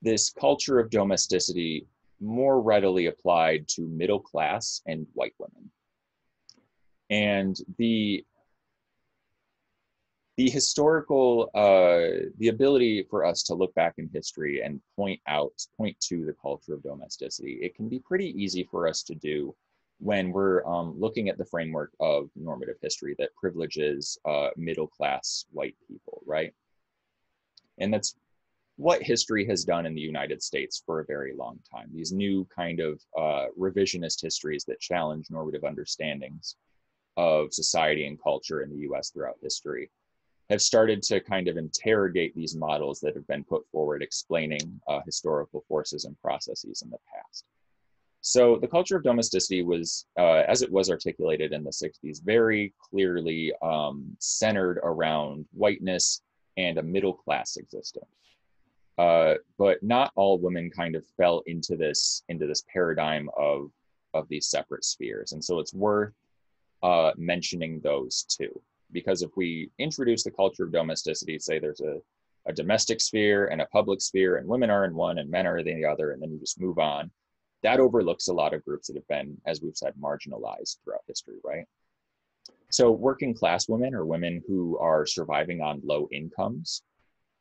A: this culture of domesticity more readily applied to middle class and white women. And the the historical uh, the ability for us to look back in history and point out point to the culture of domesticity it can be pretty easy for us to do when we're um, looking at the framework of normative history that privileges uh, middle class white people right? And that's what history has done in the united states for a very long time these new kind of uh, revisionist histories that challenge normative understandings of society and culture in the us throughout history have started to kind of interrogate these models that have been put forward explaining uh, historical forces and processes in the past. So the culture of domesticity was, uh, as it was articulated in the 60s, very clearly um, centered around whiteness and a middle class existence. Uh, but not all women kind of fell into this into this paradigm of of these separate spheres, and so it's worth uh, mentioning those too because if we introduce the culture of domesticity, say there's a, a domestic sphere and a public sphere, and women are in one and men are in the other, and then you just move on, that overlooks a lot of groups that have been, as we've said, marginalized throughout history, right? So, working class women or women who are surviving on low incomes,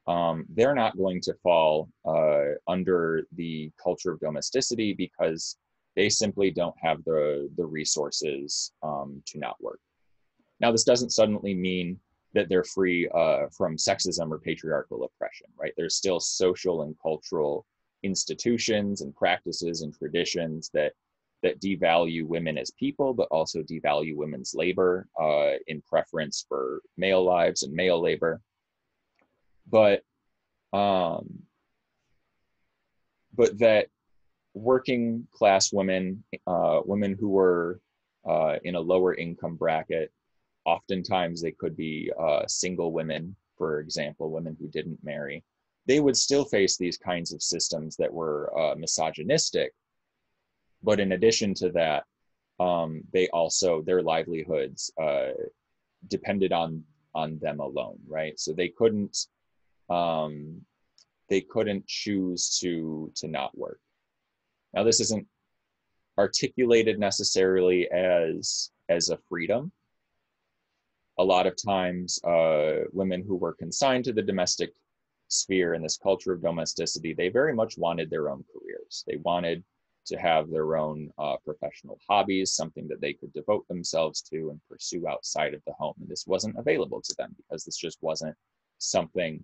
A: um, they're not going to fall uh, under the culture of domesticity because they simply don't have the the resources um, to not work. Now, this doesn't suddenly mean that they're free uh, from sexism or patriarchal oppression, right? There's still social and cultural institutions and practices and traditions that that devalue women as people, but also devalue women's labor uh, in preference for male lives and male labor. But um, but that working class women, uh, women who were uh, in a lower income bracket, oftentimes they could be uh, single women, for example, women who didn't marry. They would still face these kinds of systems that were uh, misogynistic. But in addition to that, um, they also their livelihoods uh, depended on on them alone, right? So they couldn't um, they couldn't choose to to not work. Now this isn't articulated necessarily as as a freedom, a lot of times uh, women who were consigned to the domestic sphere in this culture of domesticity, they very much wanted their own careers. They wanted to have their own uh, professional hobbies, something that they could devote themselves to and pursue outside of the home. And this wasn't available to them because this just wasn't something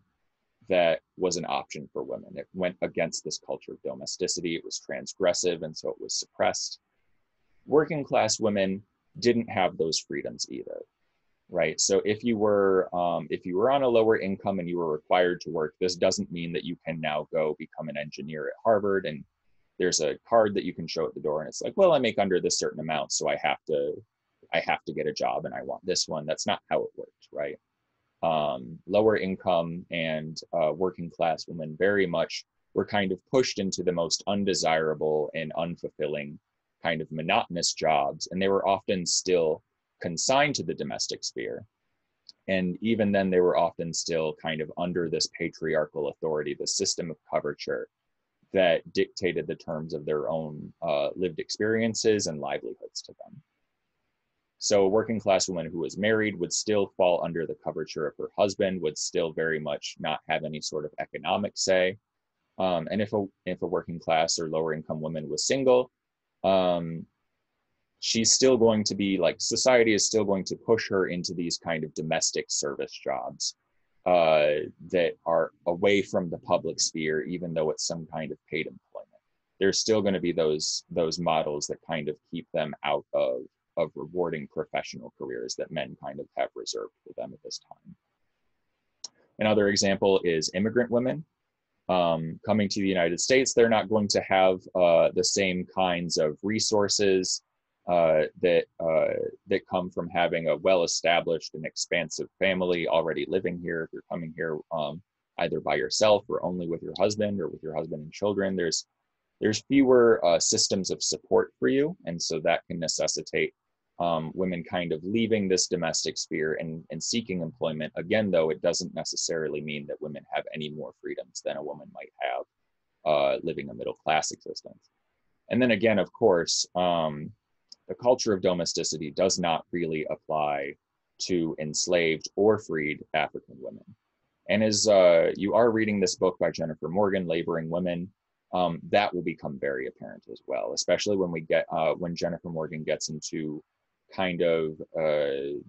A: that was an option for women. It went against this culture of domesticity. It was transgressive, and so it was suppressed. Working class women didn't have those freedoms either right? So if you were um, if you were on a lower income and you were required to work this doesn't mean that you can now go become an engineer at harvard and there's a card that you can show at the door and it's like well i make under this certain amount so i have to i have to get a job and i want this one. That's not how it worked, right? Um, lower income and uh, working class women very much were kind of pushed into the most undesirable and unfulfilling kind of monotonous jobs and they were often still consigned to the domestic sphere. And even then, they were often still kind of under this patriarchal authority, the system of coverture that dictated the terms of their own uh, lived experiences and livelihoods to them. So, a working class woman who was married would still fall under the coverture of her husband, would still very much not have any sort of economic say. Um, and if a if a working class or lower income woman was single, um, she's still going to be like society is still going to push her into these kind of domestic service jobs uh, that are away from the public sphere, even though it's some kind of paid employment. There's still going to be those those models that kind of keep them out of of rewarding professional careers that men kind of have reserved for them at this time. Another example is immigrant women um, coming to the United States. They're not going to have uh, the same kinds of resources uh, that uh, that come from having a well-established and expansive family already living here. If you're coming here um, either by yourself or only with your husband or with your husband and children, there's there's fewer uh, systems of support for you, and so that can necessitate um, women kind of leaving this domestic sphere and, and seeking employment. Again, though, it doesn't necessarily mean that women have any more freedoms than a woman might have uh, living a middle class existence. And then again, of course, um, the culture of domesticity does not really apply to enslaved or freed African women. And as uh, you are reading this book by Jennifer Morgan, Laboring Women, um, that will become very apparent as well, especially when we get uh, when Jennifer Morgan gets into kind of uh,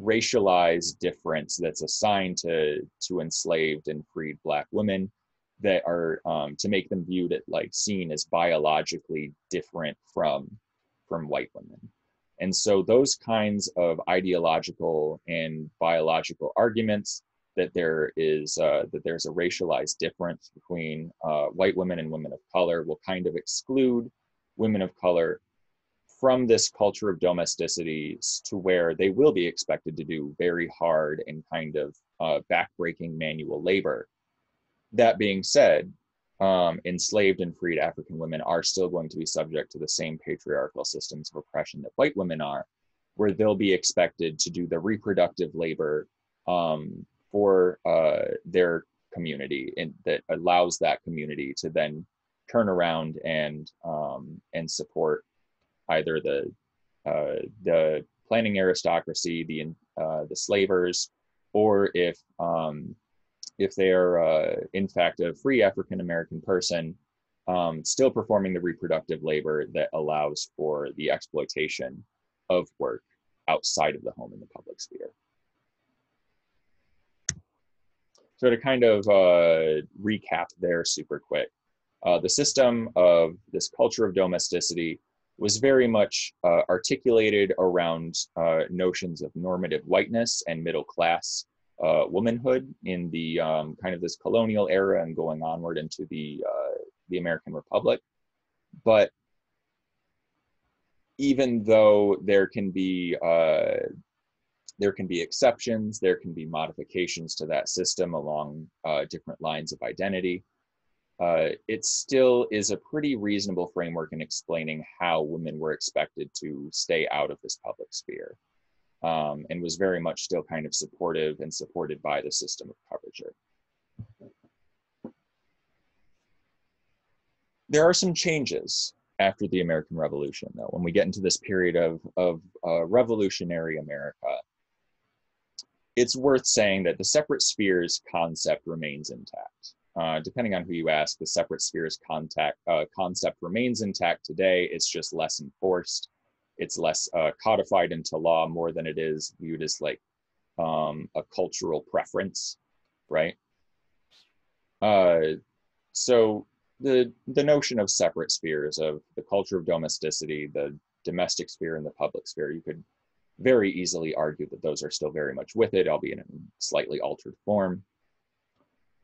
A: racialized difference that's assigned to to enslaved and freed Black women that are um, to make them viewed at like seen as biologically different from from white women. And so those kinds of ideological and biological arguments that there is uh, that there's a racialized difference between uh, white women and women of color will kind of exclude women of color from this culture of domesticity to where they will be expected to do very hard and kind of uh, backbreaking manual labor. That being said, um, enslaved and freed African women are still going to be subject to the same patriarchal systems of oppression that white women are, where they'll be expected to do the reproductive labor um, for uh, their community and that allows that community to then turn around and um, and support either the uh, the planning aristocracy, the uh, the slavers, or if um, if they are uh, in fact a free African American person, um, still performing the reproductive labor that allows for the exploitation of work outside of the home in the public sphere. So to kind of uh, recap there super quick, uh, the system of this culture of domesticity was very much uh, articulated around uh, notions of normative whiteness and middle class uh, womanhood in the um, kind of this colonial era and going onward into the uh, the American Republic. But even though there can be uh, there can be exceptions, there can be modifications to that system along uh, different lines of identity. Uh, it still is a pretty reasonable framework in explaining how women were expected to stay out of this public sphere um, and was very much still kind of supportive and supported by the system of coverture. There are some changes after the American Revolution, though, when we get into this period of, of uh, revolutionary America. It's worth saying that the separate spheres concept remains intact. Uh, depending on who you ask, the separate spheres contact, uh, concept remains intact today. It's just less enforced it's less uh, codified into law more than it is viewed as like um, a cultural preference, right? Uh, so the the notion of separate spheres of the culture of domesticity, the domestic sphere and the public sphere, you could very easily argue that those are still very much with it, albeit in slightly altered form.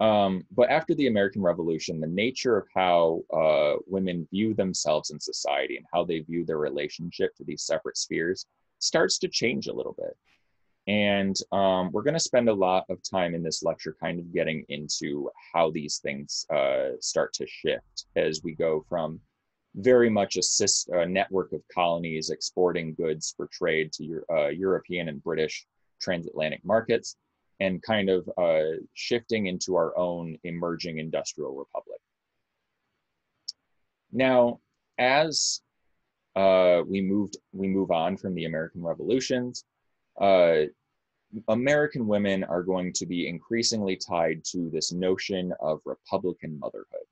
A: Um, but after the American Revolution, the nature of how uh, women view themselves in society and how they view their relationship to these separate spheres starts to change a little bit. And um, we're going to spend a lot of time in this lecture kind of getting into how these things uh, start to shift as we go from very much a, a network of colonies exporting goods for trade to uh, European and British transatlantic markets and kind of uh, shifting into our own emerging industrial republic. Now, as uh, we moved, we move on from the American revolutions, uh, American women are going to be increasingly tied to this notion of Republican motherhood.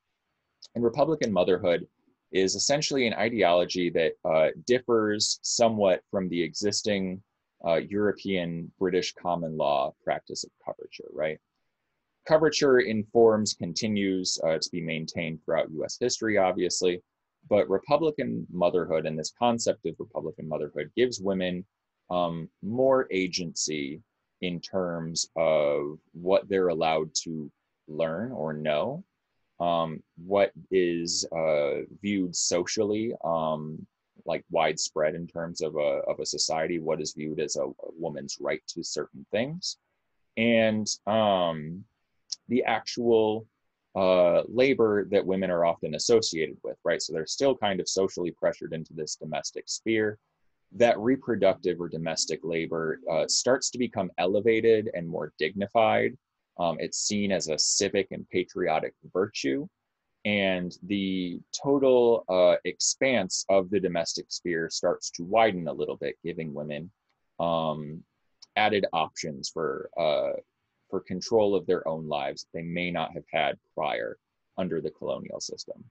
A: And Republican motherhood is essentially an ideology that uh, differs somewhat from the existing uh, European British common law practice of coverture, right? Coverture in forms continues uh, to be maintained throughout US history, obviously, but Republican motherhood and this concept of Republican motherhood gives women um, more agency in terms of what they're allowed to learn or know, um, what is uh, viewed socially, um, like widespread in terms of a, of a society, what is viewed as a, a woman's right to certain things, and um, the actual uh, labor that women are often associated with, right? So they're still kind of socially pressured into this domestic sphere. That reproductive or domestic labor uh, starts to become elevated and more dignified. Um, it's seen as a civic and patriotic virtue. And the total uh, expanse of the domestic sphere starts to widen a little bit, giving women um, added options for uh, for control of their own lives they may not have had prior under the colonial system.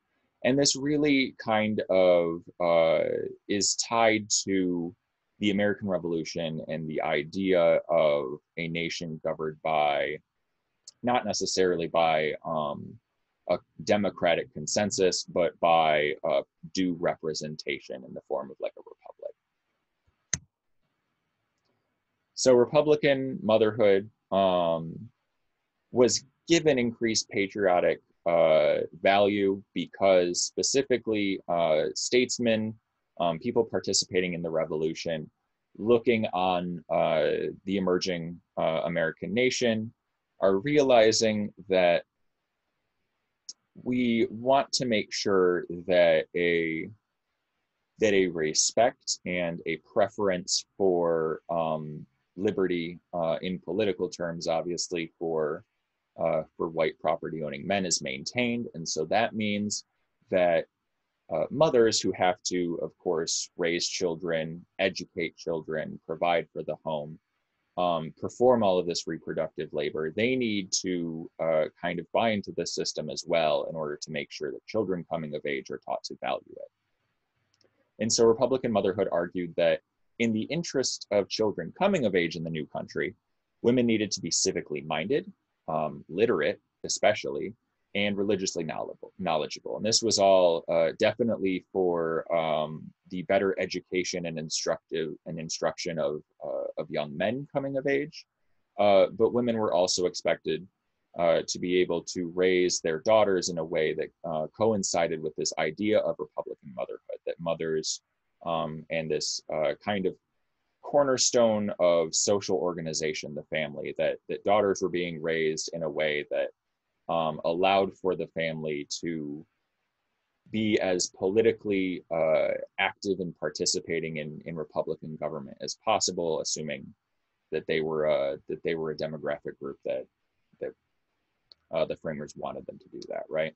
A: And this really kind of uh, is tied to the American Revolution and the idea of a nation governed by, not necessarily by um, a democratic consensus, but by uh, due representation in the form of like a republic. So, Republican motherhood um, was given increased patriotic uh, value because specifically uh, statesmen, um, people participating in the revolution, looking on uh, the emerging uh, American nation, are realizing that we want to make sure that a that a respect and a preference for um, liberty uh, in political terms, obviously, for uh, for white property owning men is maintained, and so that means that uh, mothers who have to, of course, raise children, educate children, provide for the home, um, perform all of this reproductive labor, they need to uh, kind of buy into the system as well in order to make sure that children coming of age are taught to value it. And so Republican Motherhood argued that in the interest of children coming of age in the new country, women needed to be civically minded, um, literate, especially, and religiously knowledgeable. And this was all uh, definitely for um, the better education and instructive and instruction of, uh, of young men coming of age. Uh, but women were also expected uh, to be able to raise their daughters in a way that uh, coincided with this idea of Republican motherhood, that mothers um, and this uh, kind of cornerstone of social organization, the family, that, that daughters were being raised in a way that um, allowed for the family to be as politically uh, active and participating in, in Republican government as possible, assuming that they were a, that they were a demographic group that that uh, the framers wanted them to do that, right?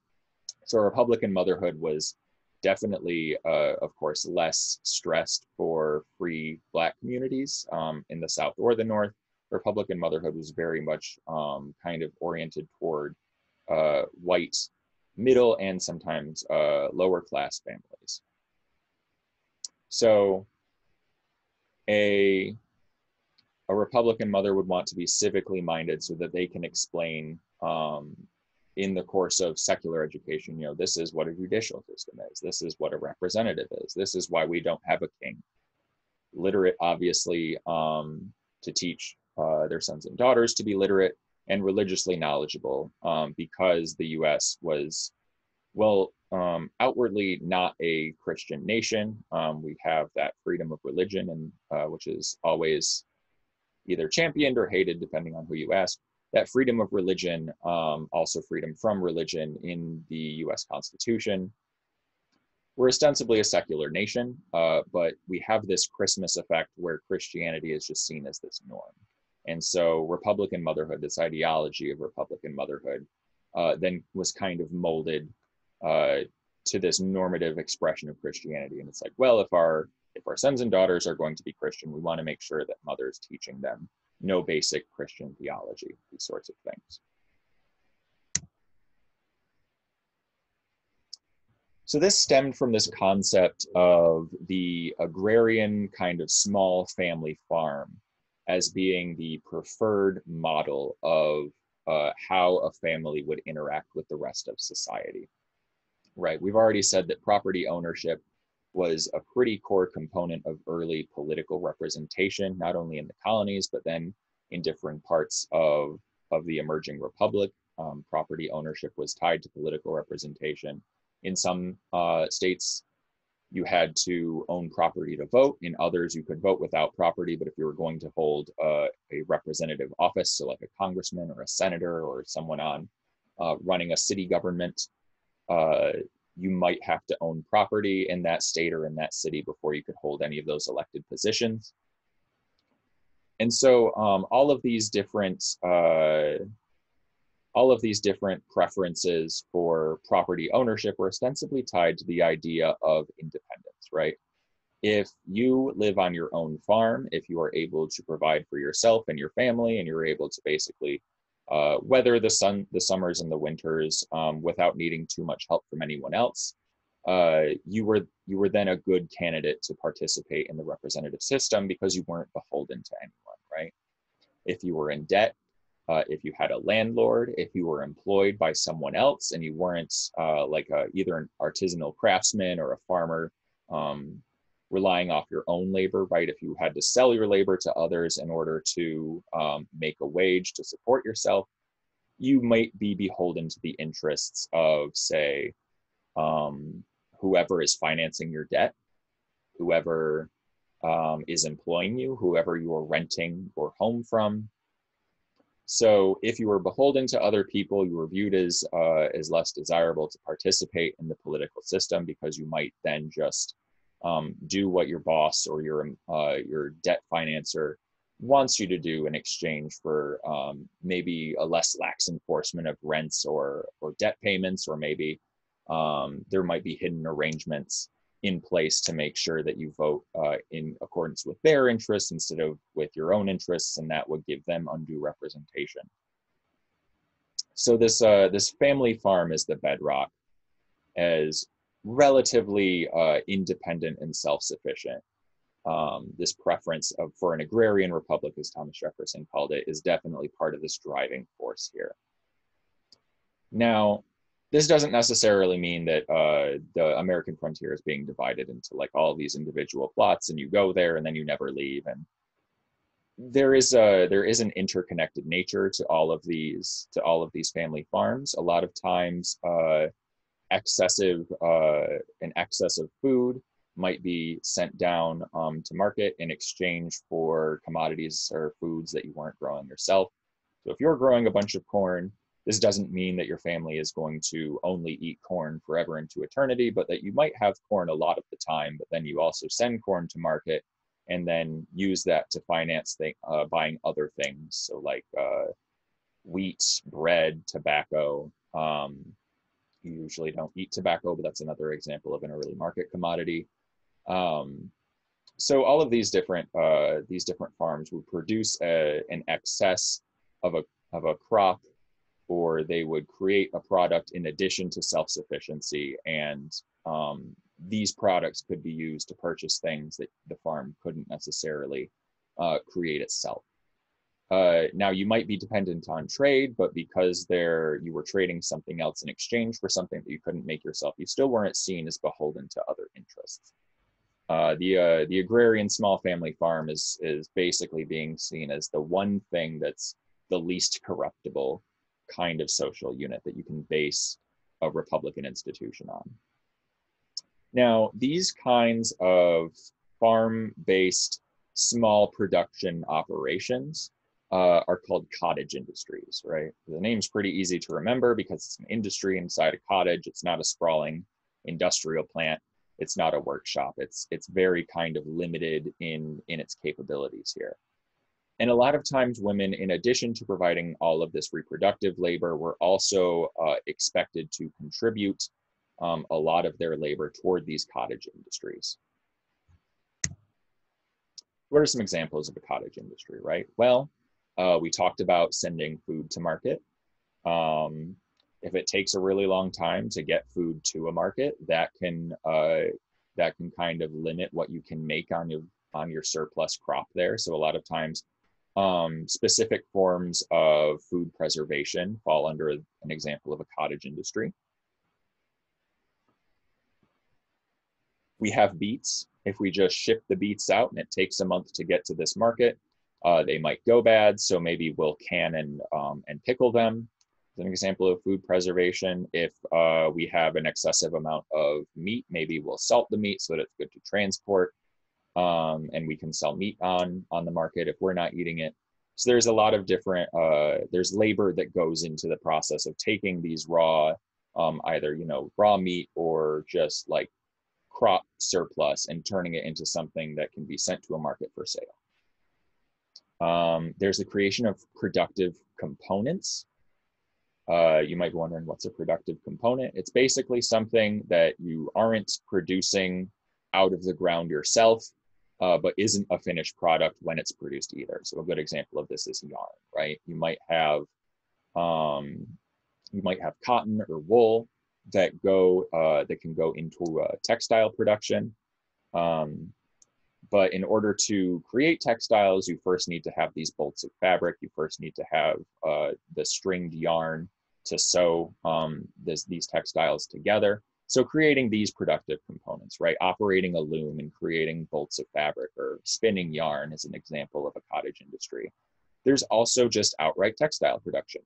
A: So Republican motherhood was definitely, uh, of course, less stressed for free Black communities um, in the South or the North. Republican motherhood was very much um, kind of oriented toward uh, white, middle, and sometimes uh, lower class families. So, a a Republican mother would want to be civically minded so that they can explain um, in the course of secular education, you know, this is what a judicial system is. This is what a representative is. This is why we don't have a king. Literate, obviously, um, to teach uh, their sons and daughters to be literate and religiously knowledgeable um, because the US was, well, um, outwardly not a Christian nation. Um, we have that freedom of religion, and uh, which is always either championed or hated, depending on who you ask that freedom of religion, um, also freedom from religion in the US Constitution. We're ostensibly a secular nation, uh, but we have this Christmas effect where Christianity is just seen as this norm. And so Republican motherhood, this ideology of Republican motherhood, uh, then was kind of molded uh, to this normative expression of Christianity. And it's like, well, if our if our sons and daughters are going to be Christian, we want to make sure that mothers teaching them no basic Christian theology, these sorts of things. So this stemmed from this concept of the agrarian kind of small family farm as being the preferred model of uh, how a family would interact with the rest of society. Right, we've already said that property ownership was a pretty core component of early political representation, not only in the colonies, but then in different parts of, of the emerging republic. Um, property ownership was tied to political representation. In some uh, states, you had to own property to vote. In others, you could vote without property, but if you were going to hold uh, a representative office, so like a congressman or a senator or someone on uh, running a city government, uh, you might have to own property in that state or in that city before you could hold any of those elected positions. And so um, all of these different uh, all of these different preferences for property ownership are ostensibly tied to the idea of independence, right? If you live on your own farm, if you are able to provide for yourself and your family, and you're able to basically uh, weather the sun, the summers and the winters um, without needing too much help from anyone else, uh, you were you were then a good candidate to participate in the representative system because you weren't beholden to anyone, right? If you were in debt, uh, if you had a landlord, if you were employed by someone else and you weren't uh, like a, either an artisanal craftsman or a farmer um, relying off your own labor, right? If you had to sell your labor to others in order to um, make a wage to support yourself, you might be beholden to the interests of, say, um, whoever is financing your debt, whoever um, is employing you, whoever you are renting your home from, so if you were beholden to other people, you were viewed as uh, as less desirable to participate in the political system because you might then just um, do what your boss or your uh, your debt financer wants you to do in exchange for um, maybe a less lax enforcement of rents or or debt payments, or maybe um, there might be hidden arrangements in place to make sure that you vote uh, in accordance with their interests instead of with your own interests, and that would give them undue representation. So this uh, this family farm is the bedrock, as relatively uh, independent and self-sufficient. Um, this preference of for an agrarian republic, as Thomas Jefferson called it, is definitely part of this driving force here. Now, this doesn't necessarily mean that uh, the American frontier is being divided into like all these individual plots, and you go there and then you never leave. And there is a there is an interconnected nature to all of these to all of these family farms. A lot of times, uh, excessive uh, an excess of food might be sent down um, to market in exchange for commodities or foods that you weren't growing yourself. So if you're growing a bunch of corn this doesn't mean that your family is going to only eat corn forever into eternity, but that you might have corn a lot of the time, but then you also send corn to market and then use that to finance uh, buying other things. So, like uh, wheat, bread, tobacco. Um, you usually don't eat tobacco, but that's another example of an early market commodity. Um, so all of these different uh, these different farms would produce a, an excess of a of a crop or they would create a product in addition to self-sufficiency. And um, these products could be used to purchase things that the farm couldn't necessarily uh, create itself. Uh, now you might be dependent on trade but because there you were trading something else in exchange for something that you couldn't make yourself you still weren't seen as beholden to other interests. Uh, the uh, the agrarian small family farm is is basically being seen as the one thing that's the least corruptible kind of social unit that you can base a Republican institution on. Now, these kinds of farm based small production operations uh, are called cottage industries, right? The name's pretty easy to remember because it's an industry inside a cottage. It's not a sprawling industrial plant. It's not a workshop. It's it's very kind of limited in in its capabilities here. And a lot of times, women, in addition to providing all of this reproductive labor, were also uh, expected to contribute um, a lot of their labor toward these cottage industries. What are some examples of a cottage industry, right? Well, uh, we talked about sending food to market. Um, if it takes a really long time to get food to a market, that can uh, that can kind of limit what you can make on your on your surplus crop there. So a lot of times Um, specific forms of food preservation fall under an example of a cottage industry. We have beets. If we just ship the beets out and it takes a month to get to this market, uh, they might go bad. So maybe we'll can and, um, and pickle them. As an example of food preservation, if uh, we have an excessive amount of meat, maybe we'll salt the meat so that it's good to transport um, and we can sell meat on on the market if we're not eating it. So there's a lot of different uh, there's labor that goes into the process of taking these raw, um, either you know raw meat or just like crop surplus and turning it into something that can be sent to a market for sale. Um, there's the creation of productive components. Uh, you might be wondering what's a productive component. It's basically something that you aren't producing out of the ground yourself uh, but isn't a finished product when it's produced either. So a good example of this is yarn, right? You might have um, you might have cotton or wool that go uh, that can go into textile production. Um, but in order to create textiles, you first need to have these bolts of fabric. You first need to have uh, the stringed yarn to sew um, this, these textiles together. So creating these productive components, right? Operating a loom and creating bolts of fabric or spinning yarn is an example of a cottage industry. There's also just outright textile production.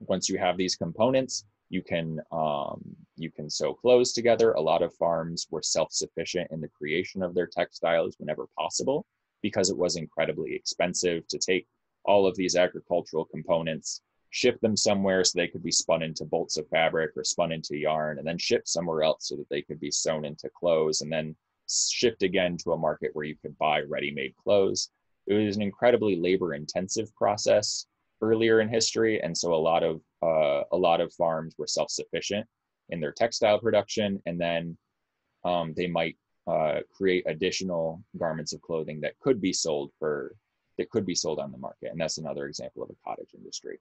A: Once you have these components, you can um, you can sew clothes together. A lot of farms were self-sufficient in the creation of their textiles whenever possible because it was incredibly expensive to take all of these agricultural components ship them somewhere so they could be spun into bolts of fabric or spun into yarn and then shipped somewhere else so that they could be sewn into clothes and then shipped again to a market where you could buy ready-made clothes. It was an incredibly labor-intensive process earlier in history, and so a lot of uh, a lot of farms were self-sufficient in their textile production, and then um, they might uh, create additional garments of clothing that could be sold for that could be sold on the market, and that's another example of a cottage industry.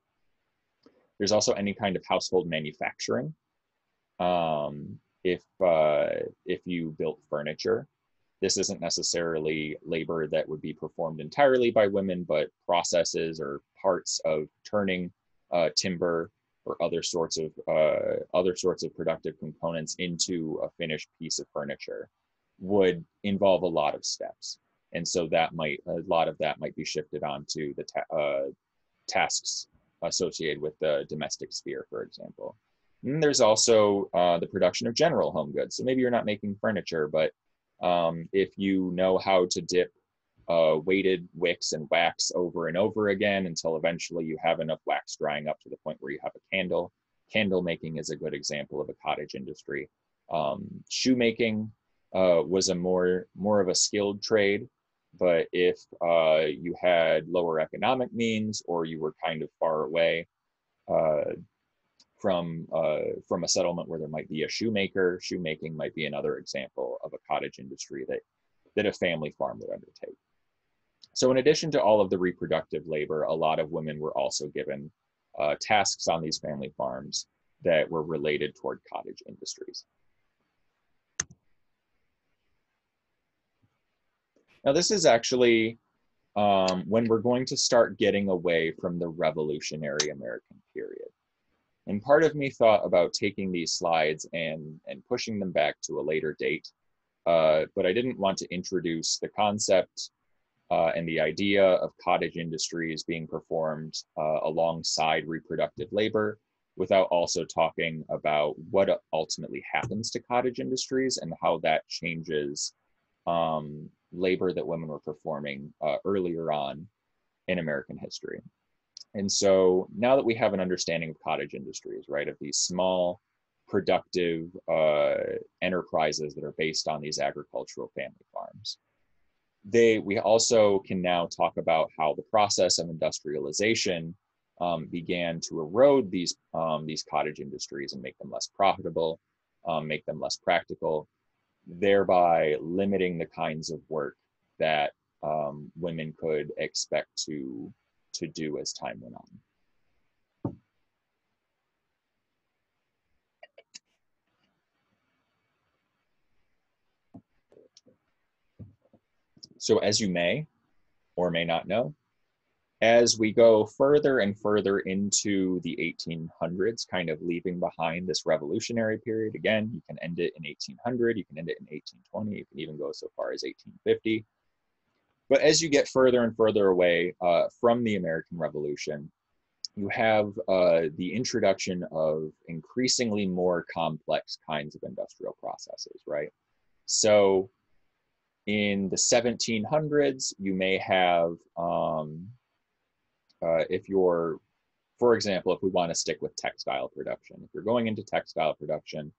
A: There's also any kind of household manufacturing. Um, if uh, if you built furniture, this isn't necessarily labor that would be performed entirely by women, but processes or parts of turning uh, timber or other sorts of uh, other sorts of productive components into a finished piece of furniture would involve a lot of steps, and so that might a lot of that might be shifted onto the ta- uh, tasks associated with the domestic sphere, for example. And there's also uh, the production of general home goods. So maybe you're not making furniture, but um, if you know how to dip uh, weighted wicks and wax over and over again until eventually you have enough wax drying up to the point where you have a candle. Candle making is a good example of a cottage industry. Um, shoemaking uh, was a more more of a skilled trade but if uh, you had lower economic means or you were kind of far away uh, from uh, from a settlement where there might be a shoemaker, shoemaking might be another example of a cottage industry that that a family farm would undertake. So in addition to all of the reproductive labor, a lot of women were also given uh, tasks on these family farms that were related toward cottage industries. Now, this is actually um, when we're going to start getting away from the revolutionary American period. And part of me thought about taking these slides and, and pushing them back to a later date, uh, but I didn't want to introduce the concept uh, and the idea of cottage industries being performed uh, alongside reproductive labor without also talking about what ultimately happens to cottage industries and how that changes um, labor that women were performing uh, earlier on in American history. And so now that we have an understanding of cottage industries, right, of these small, productive uh, enterprises that are based on these agricultural family farms, they we also can now talk about how the process of industrialization um, began to erode these um, these cottage industries and make them less profitable, um, make them less practical, thereby limiting the kinds of work that um, women could expect to to do as time went on. So as you may or may not know, as we go further and further into the 1800s, kind of leaving behind this revolutionary period, again, you can end it in 1800, you can end it in 1820, you can even go so far as 1850. But as you get further and further away uh, from the American Revolution, you have uh, the introduction of increasingly more complex kinds of industrial processes, right? So in the 1700s, you may have um, uh, if you're, for example, if we want to stick with textile production, if you're going into textile production,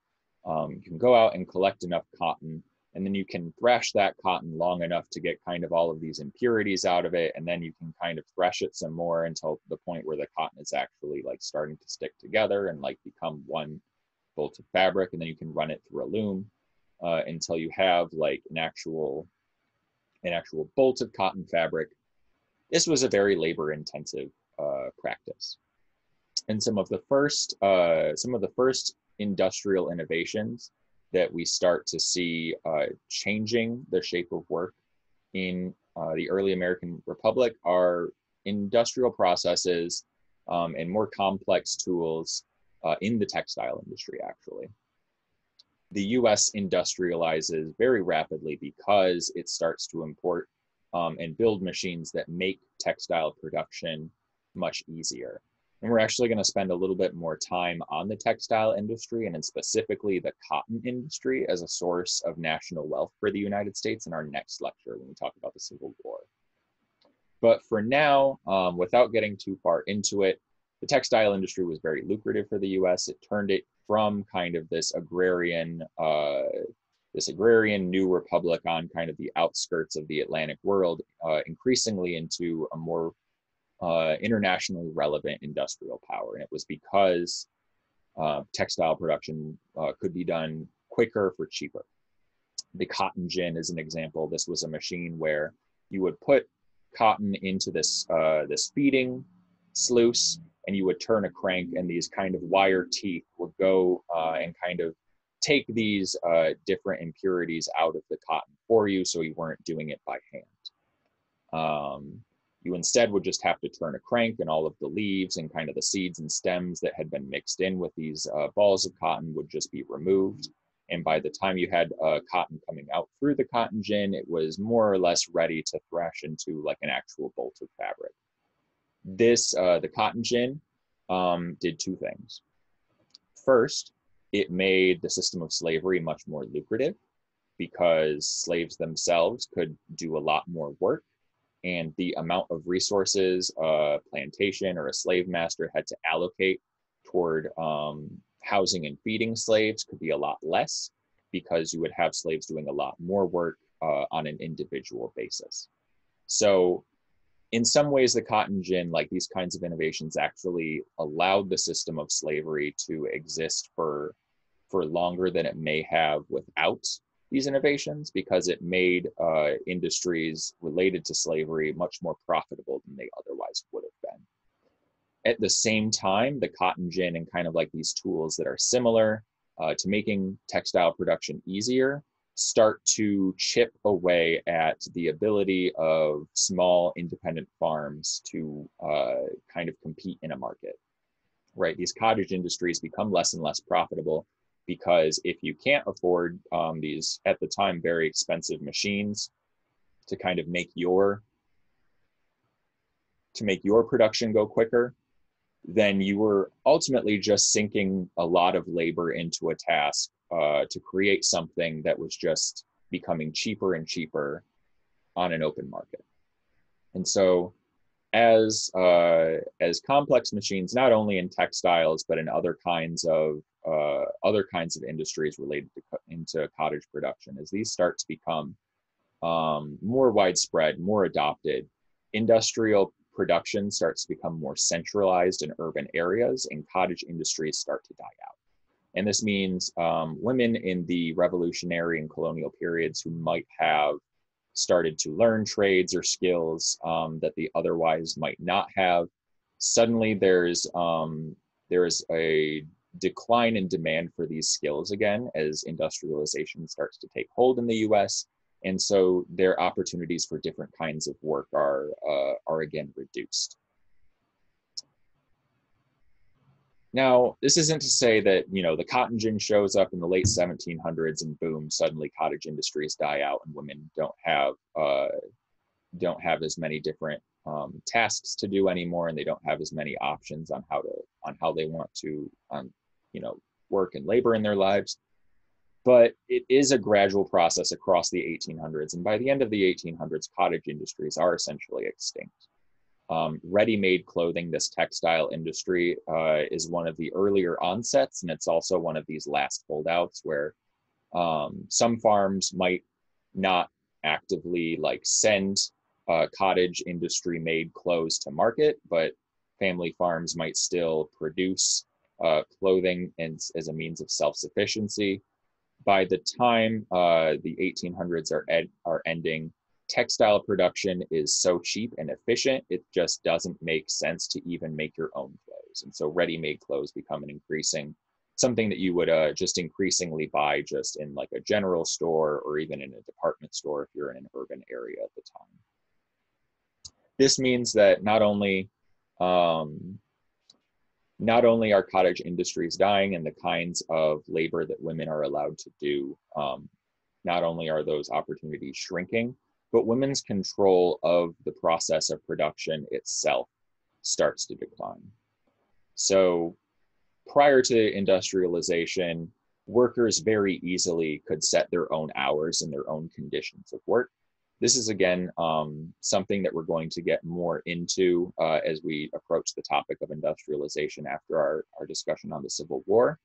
A: um, you can go out and collect enough cotton and then you can thresh that cotton long enough to get kind of all of these impurities out of it and then you can kind of thresh it some more until the point where the cotton is actually like starting to stick together and like become one bolt of fabric and then you can run it through a loom uh, until you have like an actual an actual bolt of cotton fabric this was a very labor intensive uh, practice. And some of the first, uh, some of the first industrial innovations that we start to see uh, changing the shape of work in uh, the early American Republic are industrial processes um, and more complex tools uh, in the textile industry, actually. The US industrializes very rapidly because it starts to import um, and build machines that make textile production much easier. And we're actually going to spend a little bit more time on the textile industry and in specifically the cotton industry as a source of national wealth for the United States in our next lecture when we talk about the Civil War. But for now, um, without getting too far into it, the textile industry was very lucrative for the US. It turned it from kind of this agrarian uh, this agrarian new republic on kind of the outskirts of the Atlantic world, uh, increasingly into a more uh, internationally relevant industrial power. And it was because uh, textile production uh, could be done quicker for cheaper. The cotton gin is an example. This was a machine where you would put cotton into this uh, this feeding sluice, and you would turn a crank, and these kind of wire teeth would go uh, and kind of take these uh, different impurities out of the cotton for you so you weren't doing it by hand. Um, you instead would just have to turn a crank and all of the leaves and kind of the seeds and stems that had been mixed in with these uh, balls of cotton would just be removed. And by the time you had uh, cotton coming out through the cotton gin, it was more or less ready to thresh into like an actual bolt of fabric. This, uh, the cotton gin, um, did two things. First, it made the system of slavery much more lucrative because slaves themselves could do a lot more work and the amount of resources a plantation or a slave master had to allocate toward um, housing and feeding slaves could be a lot less because you would have slaves doing a lot more work uh, on an individual basis. So in some ways, the cotton gin, like these kinds of innovations, actually allowed the system of slavery to exist for for longer than it may have without these innovations because it made uh, industries related to slavery much more profitable than they otherwise would have been. At the same time, the cotton gin and kind of like these tools that are similar uh, to making textile production easier start to chip away at the ability of small independent farms to uh, kind of compete in a market. Right, these cottage industries become less and less profitable because if you can't afford um, these at the time very expensive machines to kind of make your to make your production go quicker then you were ultimately just sinking a lot of labor into a task uh, to create something that was just becoming cheaper and cheaper on an open market. And so, as uh, as complex machines, not only in textiles but in other kinds of uh, other kinds of industries related to into cottage production, as these start to become um, more widespread, more adopted, industrial production starts to become more centralized in urban areas, and cottage industries start to die out. And this means um, women in the revolutionary and colonial periods who might have started to learn trades or skills um, that they otherwise might not have. Suddenly, there's um, there's a decline in demand for these skills again as industrialization starts to take hold in the U.S. and so their opportunities for different kinds of work are uh, are again reduced. Now, this isn't to say that you know the cotton gin shows up in the late 1700s and boom, suddenly cottage industries die out and women don't have uh, don't have as many different um, tasks to do anymore, and they don't have as many options on how to on how they want to um, you know work and labor in their lives. But it is a gradual process across the 1800s, and by the end of the 1800s, cottage industries are essentially extinct. Um, ready-made clothing, this textile industry, uh, is one of the earlier onsets, and it's also one of these last holdouts where um, some farms might not actively like send uh, cottage industry made clothes to market, but family farms might still produce uh, clothing and, as a means of self-sufficiency. By the time uh, the 1800s are, ed- are ending, textile production is so cheap and efficient, it just doesn't make sense to even make your own clothes. And so ready-made clothes become an increasing something that you would uh, just increasingly buy just in like a general store or even in a department store if you're in an urban area at the time. This means that not only um, not only are cottage industries dying and the kinds of labor that women are allowed to do, um, not only are those opportunities shrinking, but women's control of the process of production itself starts to decline. So prior to industrialization, workers very easily could set their own hours and their own conditions of work. This is again um, something that we're going to get more into uh, as we approach the topic of industrialization after our, our discussion on the Civil War.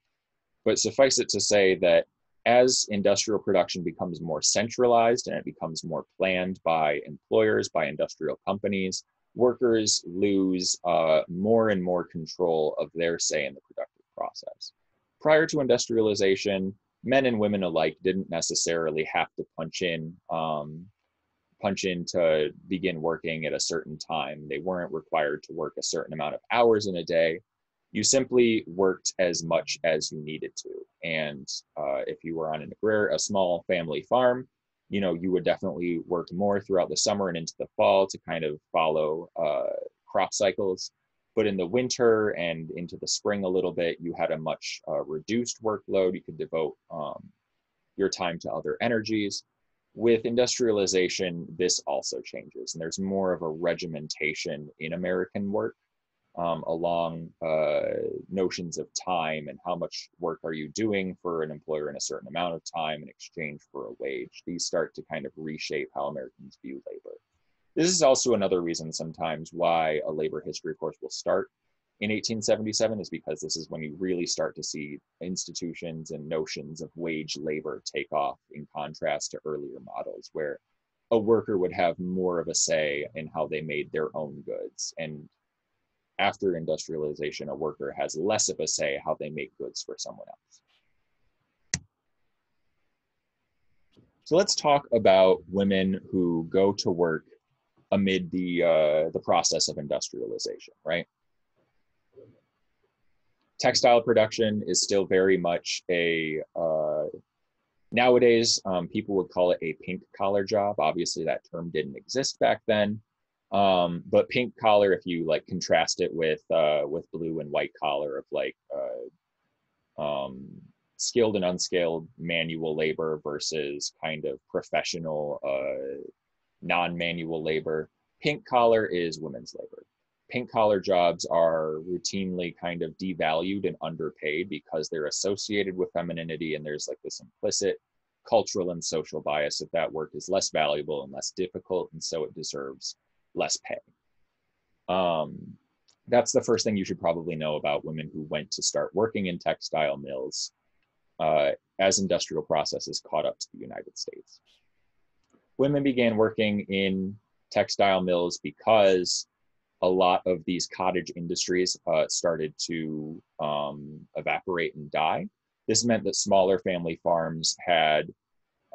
A: But suffice it to say that as industrial production becomes more centralized and it becomes more planned by employers, by industrial companies, workers lose uh, more and more control of their say in the productive process. Prior to industrialization, men and women alike didn't necessarily have to punch in um, punch in to begin working at a certain time. They weren't required to work a certain amount of hours in a day you simply worked as much as you needed to. And uh, if you were on an agrarian, a small family farm, you know, you would definitely work more throughout the summer and into the fall to kind of follow uh, crop cycles. But in the winter and into the spring a little bit, you had a much uh, reduced workload. You could devote um, your time to other energies. With industrialization, this also changes, and there's more of a regimentation in American work um, along uh, notions of time and how much work are you doing for an employer in a certain amount of time in exchange for a wage. These start to kind of reshape how Americans view labor. This is also another reason sometimes why a labor history course will start in 1877 is because this is when you really start to see institutions and notions of wage labor take off in contrast to earlier models where a worker would have more of a say in how they made their own goods and after industrialization, a worker has less of a say how they make goods for someone else. So let's talk about women who go to work amid the uh, the process of industrialization, right? Textile production is still very much a uh, nowadays um, people would call it a pink collar job. Obviously, that term didn't exist back then. Um, but pink collar, if you like contrast it with uh, with blue and white collar of like uh, um, skilled and unskilled manual labor versus kind of professional uh, non-manual labor, pink collar is women's labor. Pink collar jobs are routinely kind of devalued and underpaid because they're associated with femininity, and there's like this implicit cultural and social bias that that work is less valuable and less difficult, and so it deserves less pay. Um, that's the first thing you should probably know about women who went to start working in textile mills uh, as industrial processes caught up to the United States. Women began working in textile mills because a lot of these cottage industries uh, started to um, evaporate and die. This meant that smaller family farms had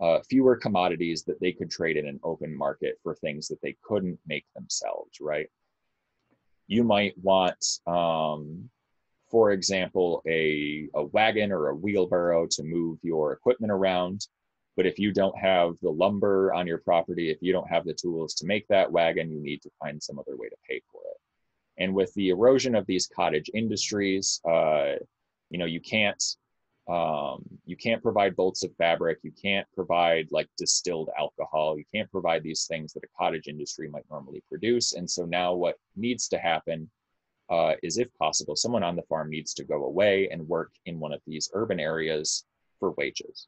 A: uh, fewer commodities that they could trade in an open market for things that they couldn't make themselves, right? You might want, um, for example, a, a wagon or a wheelbarrow to move your equipment around, But if you don't have the lumber on your property, if you don't have the tools to make that wagon, you need to find some other way to pay for it. And with the erosion of these cottage industries, uh, you know, you can't um, you can't provide bolts of fabric. You can't provide like distilled alcohol. You can't provide these things that a cottage industry might normally produce. And so now what needs to happen uh, is, if possible, someone on the farm needs to go away and work in one of these urban areas for wages.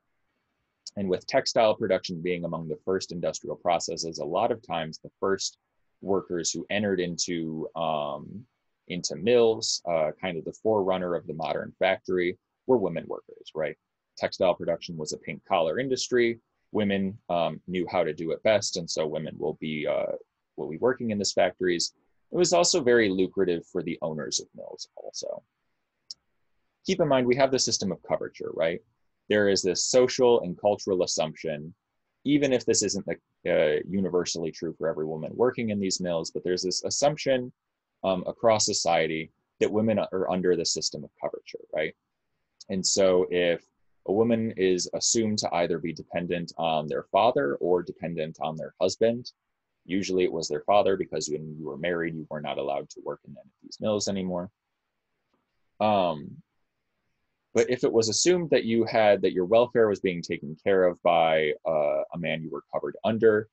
A: And with textile production being among the first industrial processes, a lot of times the first workers who entered into um, into mills, uh, kind of the forerunner of the modern factory, were women workers, right? Textile production was a pink collar industry. Women um, knew how to do it best, and so women will be uh, will be working in these factories. It was also very lucrative for the owners of mills. Also, keep in mind we have the system of coverture, right? There is this social and cultural assumption, even if this isn't uh, universally true for every woman working in these mills, but there's this assumption um, across society that women are under the system of coverture, right? And so if a woman is assumed to either be dependent on their father or dependent on their husband, usually it was their father because when you were married, you were not allowed to work in any of these mills anymore. Um, but if it was assumed that you had that your welfare was being taken care of by uh, a man you were covered under,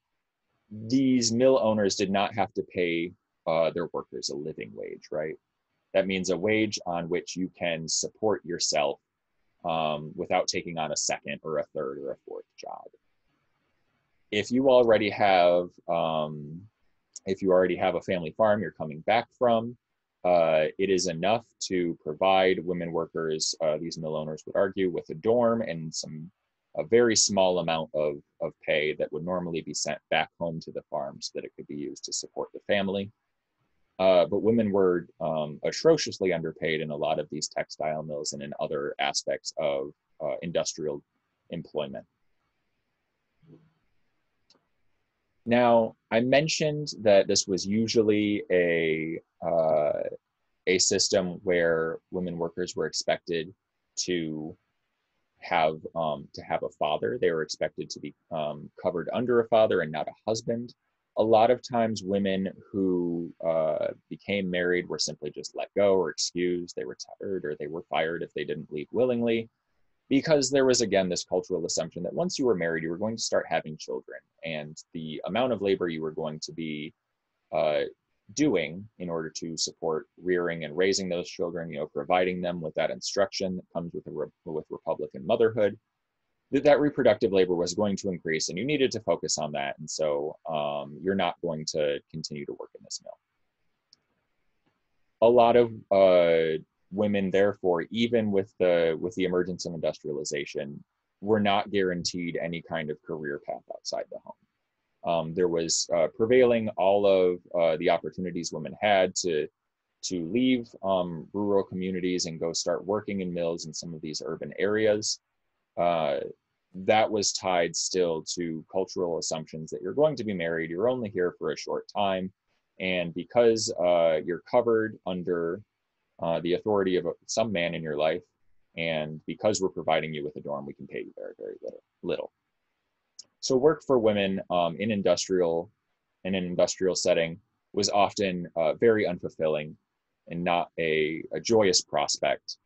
A: these mill owners did not have to pay uh, their workers a living wage, right? That means a wage on which you can support yourself um, without taking on a second or a third or a fourth job. If you already have, um, if you already have a family farm you're coming back from, uh, it is enough to provide women workers, uh, these mill owners would argue, with a dorm and some a very small amount of, of pay that would normally be sent back home to the farm so that it could be used to support the family. Uh, but women were um, atrociously underpaid in a lot of these textile mills and in other aspects of uh, industrial employment. Now, I mentioned that this was usually a, uh, a system where women workers were expected to have um, to have a father. They were expected to be um, covered under a father and not a husband a lot of times women who uh, became married were simply just let go or excused. They were tired or they were fired if they didn't leave willingly because there was again this cultural assumption that once you were married you were going to start having children and the amount of labor you were going to be uh, doing in order to support rearing and raising those children you know providing them with that instruction that comes with a re- with republican motherhood that that reproductive labor was going to increase and you needed to focus on that. And so um, you're not going to continue to work in this mill. A lot of uh, women therefore even with the with the emergence of industrialization were not guaranteed any kind of career path outside the home. Um, there was uh, prevailing all of uh, the opportunities women had to to leave um, rural communities and go start working in mills in some of these urban areas uh, that was tied still to cultural assumptions that you're going to be married, you're only here for a short time, and because uh, you're covered under uh, the authority of some man in your life, and because we're providing you with a dorm, we can pay you very, very little. little. So work for women um, in industrial, in an industrial setting, was often uh, very unfulfilling and not a, a joyous prospect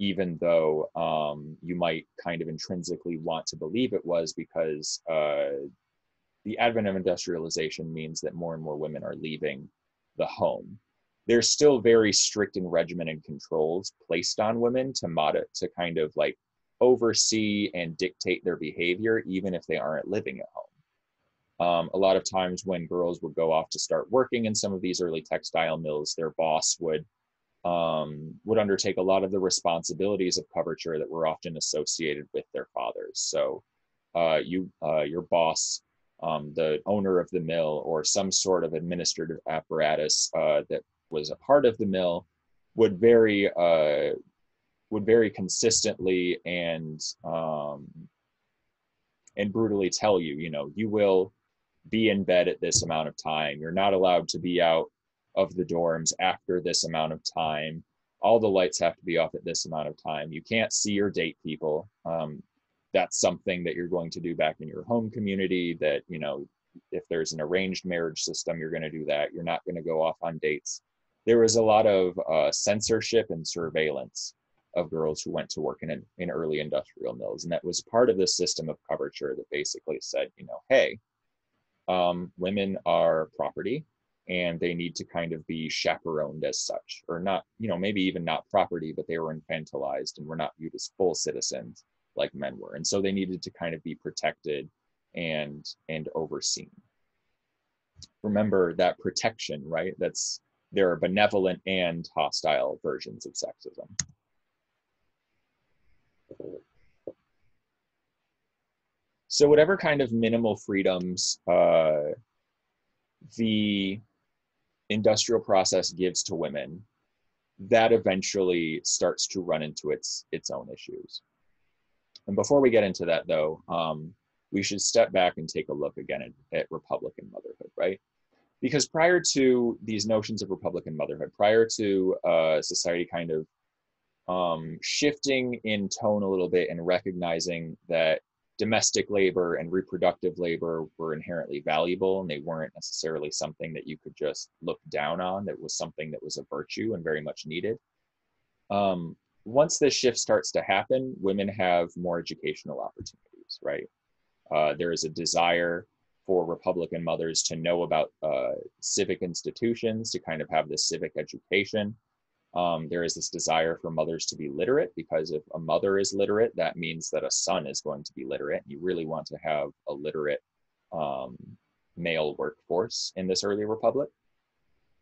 A: even though um, you might kind of intrinsically want to believe it was because uh, the advent of industrialization means that more and more women are leaving the home. There's still very strict and regimented controls placed on women to mod to kind of like oversee and dictate their behavior, even if they aren't living at home. Um, a lot of times when girls would go off to start working in some of these early textile mills, their boss would um, would undertake a lot of the responsibilities of coverture that were often associated with their fathers. So, uh, you, uh, your boss, um, the owner of the mill, or some sort of administrative apparatus uh, that was a part of the mill, would very uh, would very consistently and um, and brutally tell you, you know, you will be in bed at this amount of time. You're not allowed to be out of the dorms after this amount of time. All the lights have to be off at this amount of time. You can't see or date people. Um, that's something that you're going to do back in your home community that you know if there's an arranged marriage system you're going to do that you're not going to go off on dates there was a lot of uh, censorship and surveillance of girls who went to work in, in early industrial mills and that was part of the system of coverture that basically said you know hey um, women are property and they need to kind of be chaperoned as such or not you know maybe even not property but they were infantilized and were not viewed as full citizens like men were. And so they needed to kind of be protected and and overseen. Remember that protection right? That's there are benevolent and hostile versions of sexism. So whatever kind of minimal freedoms uh, the industrial process gives to women that eventually starts to run into its its own issues. And before we get into that though um, we should step back and take a look again at, at republican motherhood right? Because prior to these notions of republican motherhood prior to uh, society kind of um, shifting in tone a little bit and recognizing that domestic labor and reproductive labor were inherently valuable and they weren't necessarily something that you could just look down on that was something that was a virtue and very much needed. Um, once this shift starts to happen women have more educational opportunities right? Uh, there is a desire for republican mothers to know about uh, civic institutions to kind of have this civic education um, there is this desire for mothers to be literate because if a mother is literate, that means that a son is going to be literate. You really want to have a literate um, male workforce in this early republic.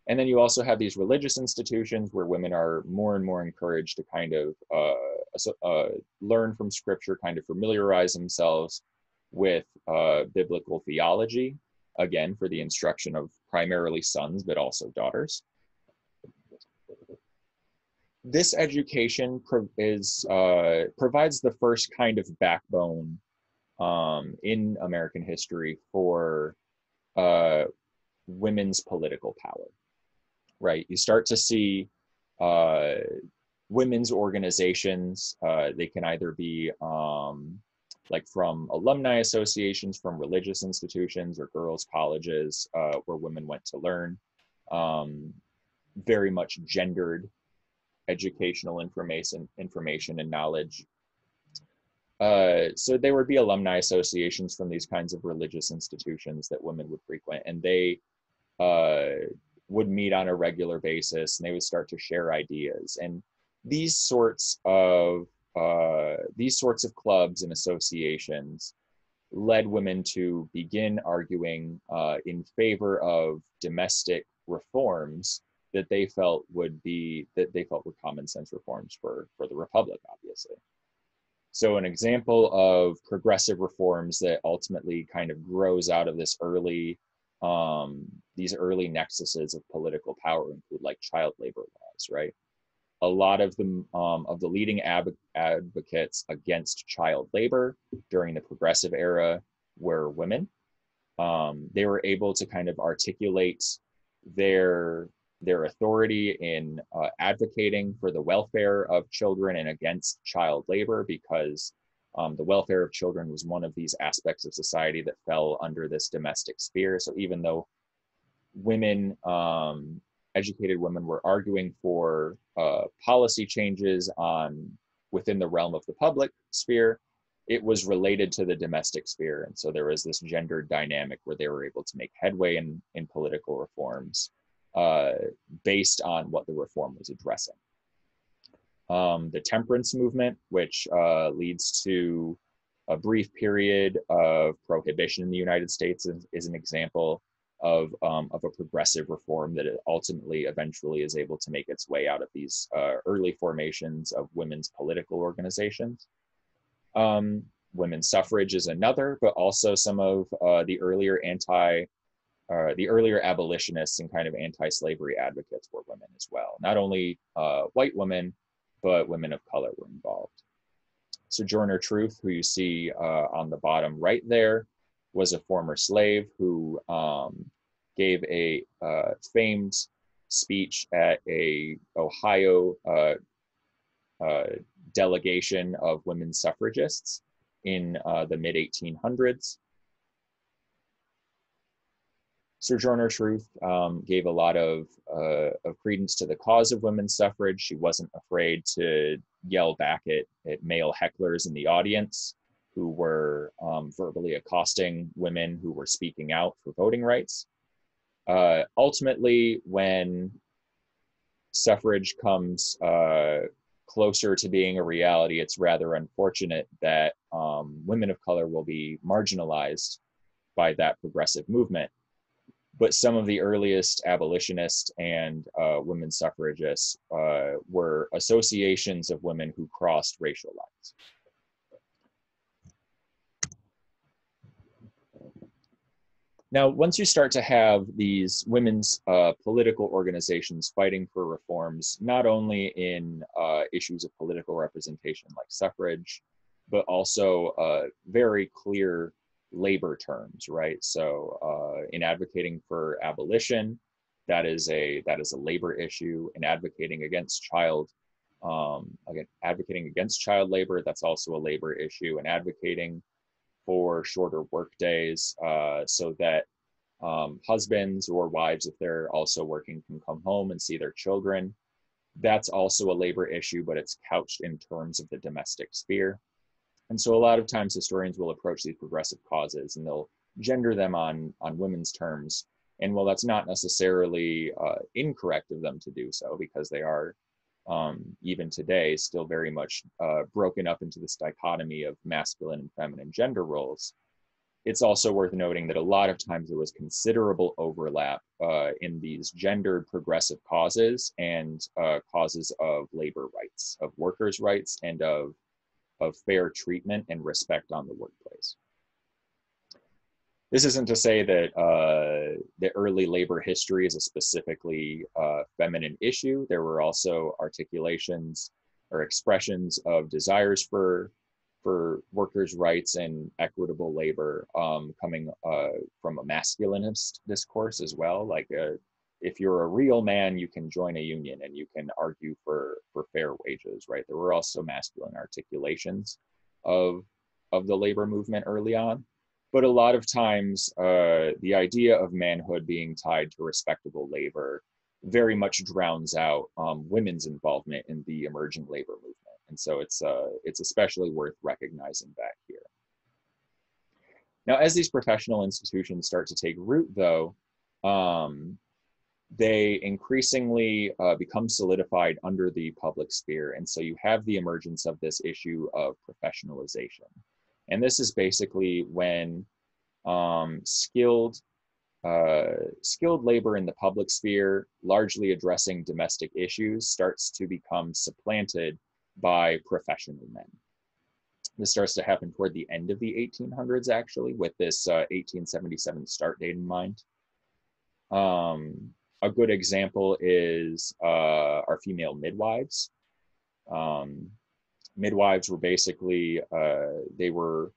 A: And then you also have these religious institutions where women are more and more encouraged to kind of uh, uh, learn from scripture, kind of familiarize themselves with uh, biblical theology, again, for the instruction of primarily sons, but also daughters this education is uh, provides the first kind of backbone um, in American history for uh, women's political power. Right, you start to see uh, women's organizations. Uh, they can either be um, like from alumni associations, from religious institutions, or girls' colleges uh, where women went to learn. Um, very much gendered educational information information and knowledge. Uh, so there would be alumni associations from these kinds of religious institutions that women would frequent and they uh, would meet on a regular basis and they would start to share ideas. And these sorts of uh, these sorts of clubs and associations led women to begin arguing uh, in favor of domestic reforms that they felt would be that they felt were common sense reforms for for the republic obviously. So an example of progressive reforms that ultimately kind of grows out of this early um, these early nexuses of political power include like child labor laws right? A lot of the um, of the leading ab- advocates against child labor during the progressive era were women. Um, they were able to kind of articulate their their authority in uh, advocating for the welfare of children and against child labor because um, the welfare of children was one of these aspects of society that fell under this domestic sphere. So even though women, um, educated women, were arguing for uh, policy changes on within the realm of the public sphere, it was related to the domestic sphere. And so there was this gendered dynamic where they were able to make headway in, in political reforms uh, based on what the reform was addressing. Um, the temperance movement, which uh, leads to a brief period of prohibition in the United States, is, is an example of, um, of a progressive reform that ultimately eventually is able to make its way out of these uh, early formations of women's political organizations. Um, women's suffrage is another, but also some of uh, the earlier anti uh, the earlier abolitionists and kind of anti-slavery advocates were women as well. Not only uh, white women, but women of color were involved. Sojourner Truth, who you see uh, on the bottom right there, was a former slave who um, gave a uh, famed speech at a Ohio uh, delegation of women suffragists in the mid 1800s. Sojourner Truth um, gave a lot of, uh, of credence to the cause of women's suffrage. She wasn't afraid to yell back at, at male hecklers in the audience who were um, verbally accosting women who were speaking out for voting rights. Uh, ultimately, when suffrage comes uh, closer to being a reality, it's rather unfortunate that um, women of color will be marginalized by that progressive movement. But some of the earliest abolitionists and uh, women suffragists uh, were associations of women who crossed racial lines. Now, once you start to have these women's uh, political organizations fighting for reforms, not only in uh, issues of political representation like suffrage, but also uh, very clear labor terms, right? So, uh, in advocating for abolition, that is a that is a labor issue. In advocating against child, um, again, advocating against child labor, that's also a labor issue. And advocating for shorter work days uh, so that um, husbands or wives, if they're also working, can come home and see their children. That's also a labor issue, but it's couched in terms of the domestic sphere. And so a lot of times historians will approach these progressive causes and they'll gender them on, on women's terms. And while that's not necessarily uh, incorrect of them to do so, because they are um, even today still very much uh, broken up into this dichotomy of masculine and feminine gender roles. It's also worth noting that a lot of times there was considerable overlap uh, in these gendered progressive causes and uh, causes of labor rights, of workers' rights, and of, of fair treatment and respect on the workplace this isn't to say that uh, the early labor history is a specifically uh, feminine issue. There were also articulations or expressions of desires for for workers' rights and equitable labor um, coming uh, from a masculinist discourse as well. Like, uh, if you're a real man, you can join a union and you can argue for for fair wages. Right? There were also masculine articulations of of the labor movement early on but a lot of times uh, the idea of manhood being tied to respectable labor very much drowns out um, women's involvement in the emerging labor movement and so it's uh, it's especially worth recognizing that here now as these professional institutions start to take root though um, they increasingly uh, become solidified under the public sphere and so you have the emergence of this issue of professionalization and this is basically when um, skilled uh, skilled labor in the public sphere, largely addressing domestic issues, starts to become supplanted by professional men. This starts to happen toward the end of the 1800s, actually, with this uh, 1877 start date in mind. Um, a good example is uh, our female midwives. Um, midwives were basically uh, they were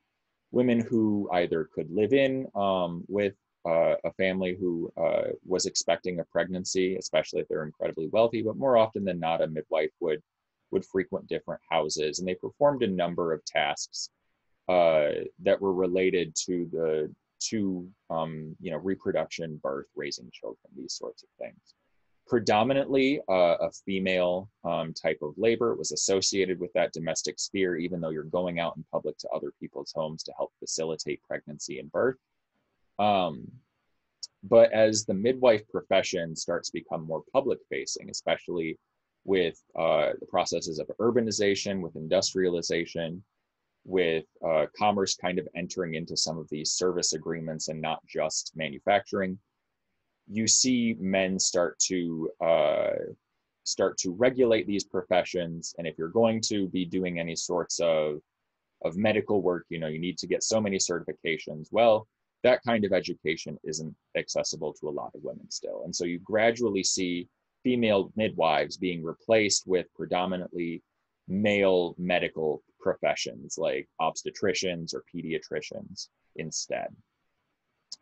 A: women who either could live in um, with uh, a family who uh, was expecting a pregnancy, especially if they're incredibly wealthy, but more often than not, a midwife would would frequent different houses, and they performed a number of tasks uh, that were related to the to um, you know reproduction, birth, raising children, these sorts of things predominantly uh, a female um, type of labor. Was associated with that domestic sphere, even though you're going out in public to other people's homes to help facilitate pregnancy and birth. Um, but as the midwife profession starts to become more public facing, especially with uh, the processes of urbanization, with industrialization, with uh, commerce kind of entering into some of these service agreements and not just manufacturing, you see men start to uh, start to regulate these professions. And if you're going to be doing any sorts of of medical work you know you need to get so many certifications. Well that kind of education isn't accessible to a lot of women still. And so you gradually see female midwives being replaced with predominantly male medical professions like obstetricians or pediatricians instead.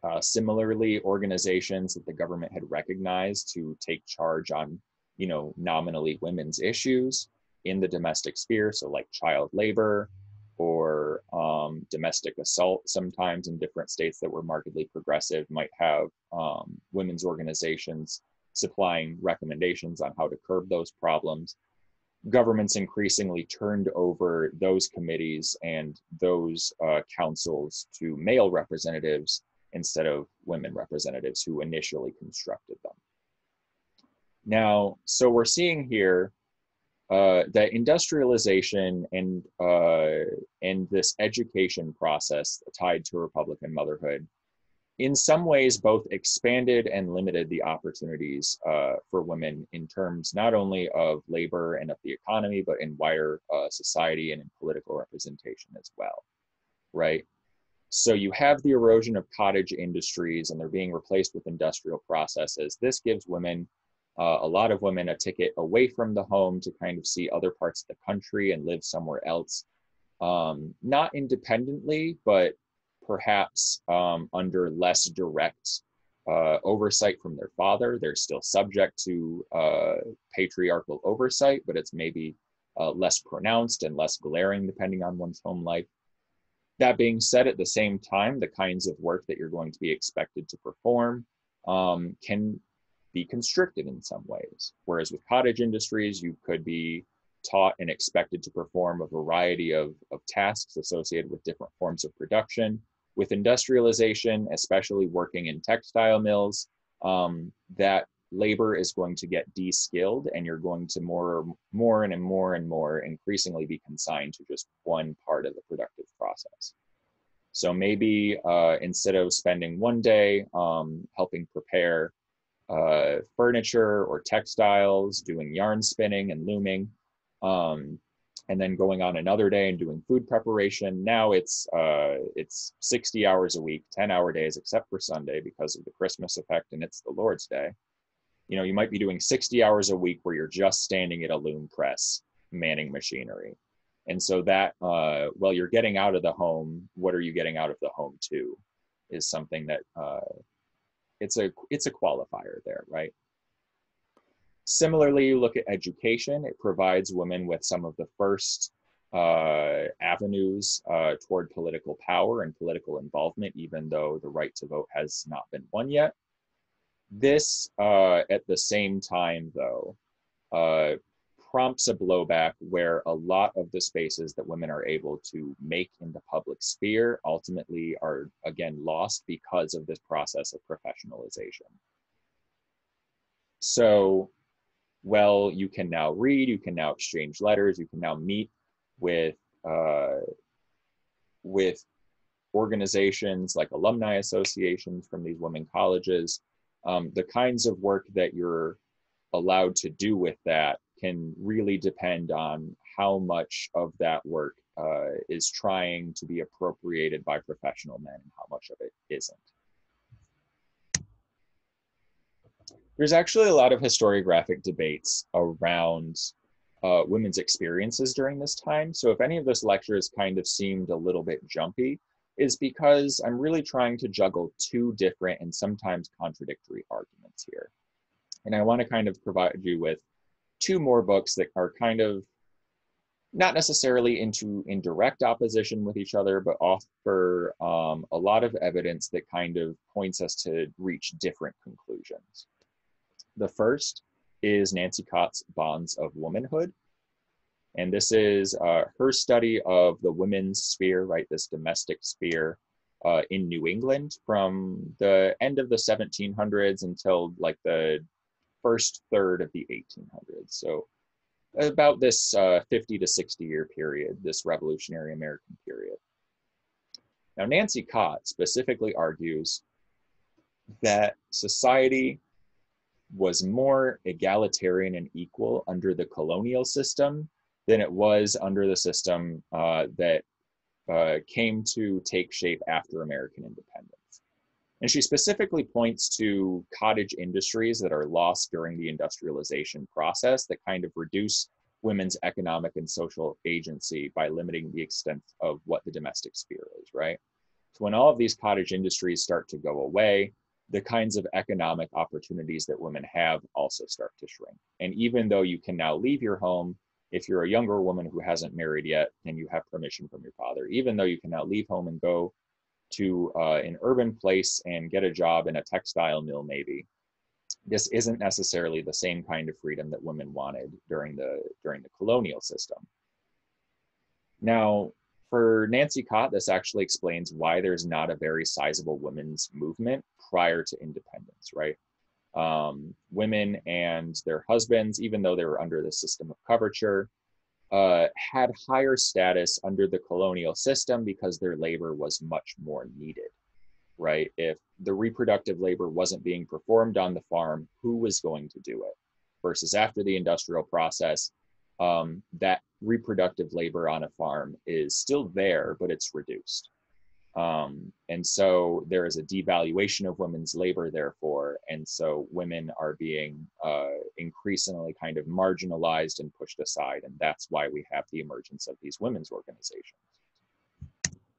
A: Uh, similarly, organizations that the government had recognized to take charge on, you know, nominally women's issues in the domestic sphere, so like child labor or um, domestic assault sometimes in different states that were markedly progressive might have um, women's organizations supplying recommendations on how to curb those problems governments increasingly turned over those committees and those uh, councils to male representatives instead of women representatives who initially constructed them. Now, so we're seeing here uh, that industrialization and uh, and this education process tied to Republican motherhood, in some ways, both expanded and limited the opportunities uh, for women in terms not only of labor and of the economy, but in wider uh, society and in political representation as well, right? So you have the erosion of cottage industries, and they're being replaced with industrial processes. This gives women uh, a lot of women a ticket away from the home to kind of see other parts of the country and live somewhere else. Um, not independently, but perhaps um, under less direct uh, oversight from their father. They're still subject to uh, patriarchal oversight, but it's maybe uh, less pronounced and less glaring depending on one's home life. That being said, at the same time, the kinds of work that you're going to be expected to perform um, can be constricted in some ways. Whereas with cottage industries, you could be taught and expected to perform a variety of, of tasks associated with different forms of production. With industrialization, especially working in textile mills, um, that labor is going to get de-skilled and you're going to more more and more and more increasingly be consigned to just one part of the productive process. So maybe uh, instead of spending one day um, helping prepare uh, furniture or textiles, doing yarn spinning and looming, um, and then going on another day and doing food preparation. Now it's uh, it's 60 hours a week, 10 hour days, except for Sunday because of the Christmas effect and it's the Lord's Day. You know, you might be doing 60 hours a week where you're just standing at a loom press, manning machinery. And so that, uh, well, you're getting out of the home. What are you getting out of the home too? Is something that uh, it's a it's a qualifier there, right? Similarly, you look at education. It provides women with some of the first uh, avenues uh, toward political power and political involvement, even though the right to vote has not been won yet. This, uh, at the same time, though, uh, prompts a blowback where a lot of the spaces that women are able to make in the public sphere ultimately are again lost because of this process of professionalization. So, well, you can now read, you can now exchange letters, you can now meet with uh, with organizations like alumni associations from these women colleges. Um, the kinds of work that you're allowed to do with that can really depend on how much of that work uh, is trying to be appropriated by professional men and how much of it isn't. There's actually a lot of historiographic debates around uh, women's experiences during this time. So if any of this lecture has kind of seemed a little bit jumpy, is because I'm really trying to juggle two different and sometimes contradictory arguments here. And I want to kind of provide you with two more books that are kind of not necessarily into in direct opposition with each other, but offer um, a lot of evidence that kind of points us to reach different conclusions. The first is Nancy Cott's Bonds of Womanhood. And this is uh, her study of the women's sphere, right, this domestic sphere uh, in New England from the end of the 1700s until like the first third of the 1800s. So about this uh, 50 to 60 year period, this revolutionary American period. Now, Nancy Cott specifically argues that society was more egalitarian and equal under the colonial system than it was under the system uh, that uh, came to take shape after American independence. And she specifically points to cottage industries that are lost during the industrialization process that kind of reduce women's economic and social agency by limiting the extent of what the domestic sphere is, right? So when all of these cottage industries start to go away, the kinds of economic opportunities that women have also start to shrink. And even though you can now leave your home if you're a younger woman who hasn't married yet and you have permission from your father, even though you can now leave home and go to uh, an urban place and get a job in a textile mill, maybe. This isn't necessarily the same kind of freedom that women wanted during the during the colonial system. Now, for Nancy Cott, this actually explains why there's not a very sizable women's movement prior to independence, right? Um, women and their husbands, even though they were under the system of coverture, uh, had higher status under the colonial system because their labor was much more needed, right? If the reproductive labor wasn't being performed on the farm, who was going to do it? Versus after the industrial process, um, that reproductive labor on a farm is still there, but it's reduced. Um, and so there is a devaluation of women's labor, therefore, and so women are being uh, increasingly kind of marginalized and pushed aside, and that's why we have the emergence of these women's organizations.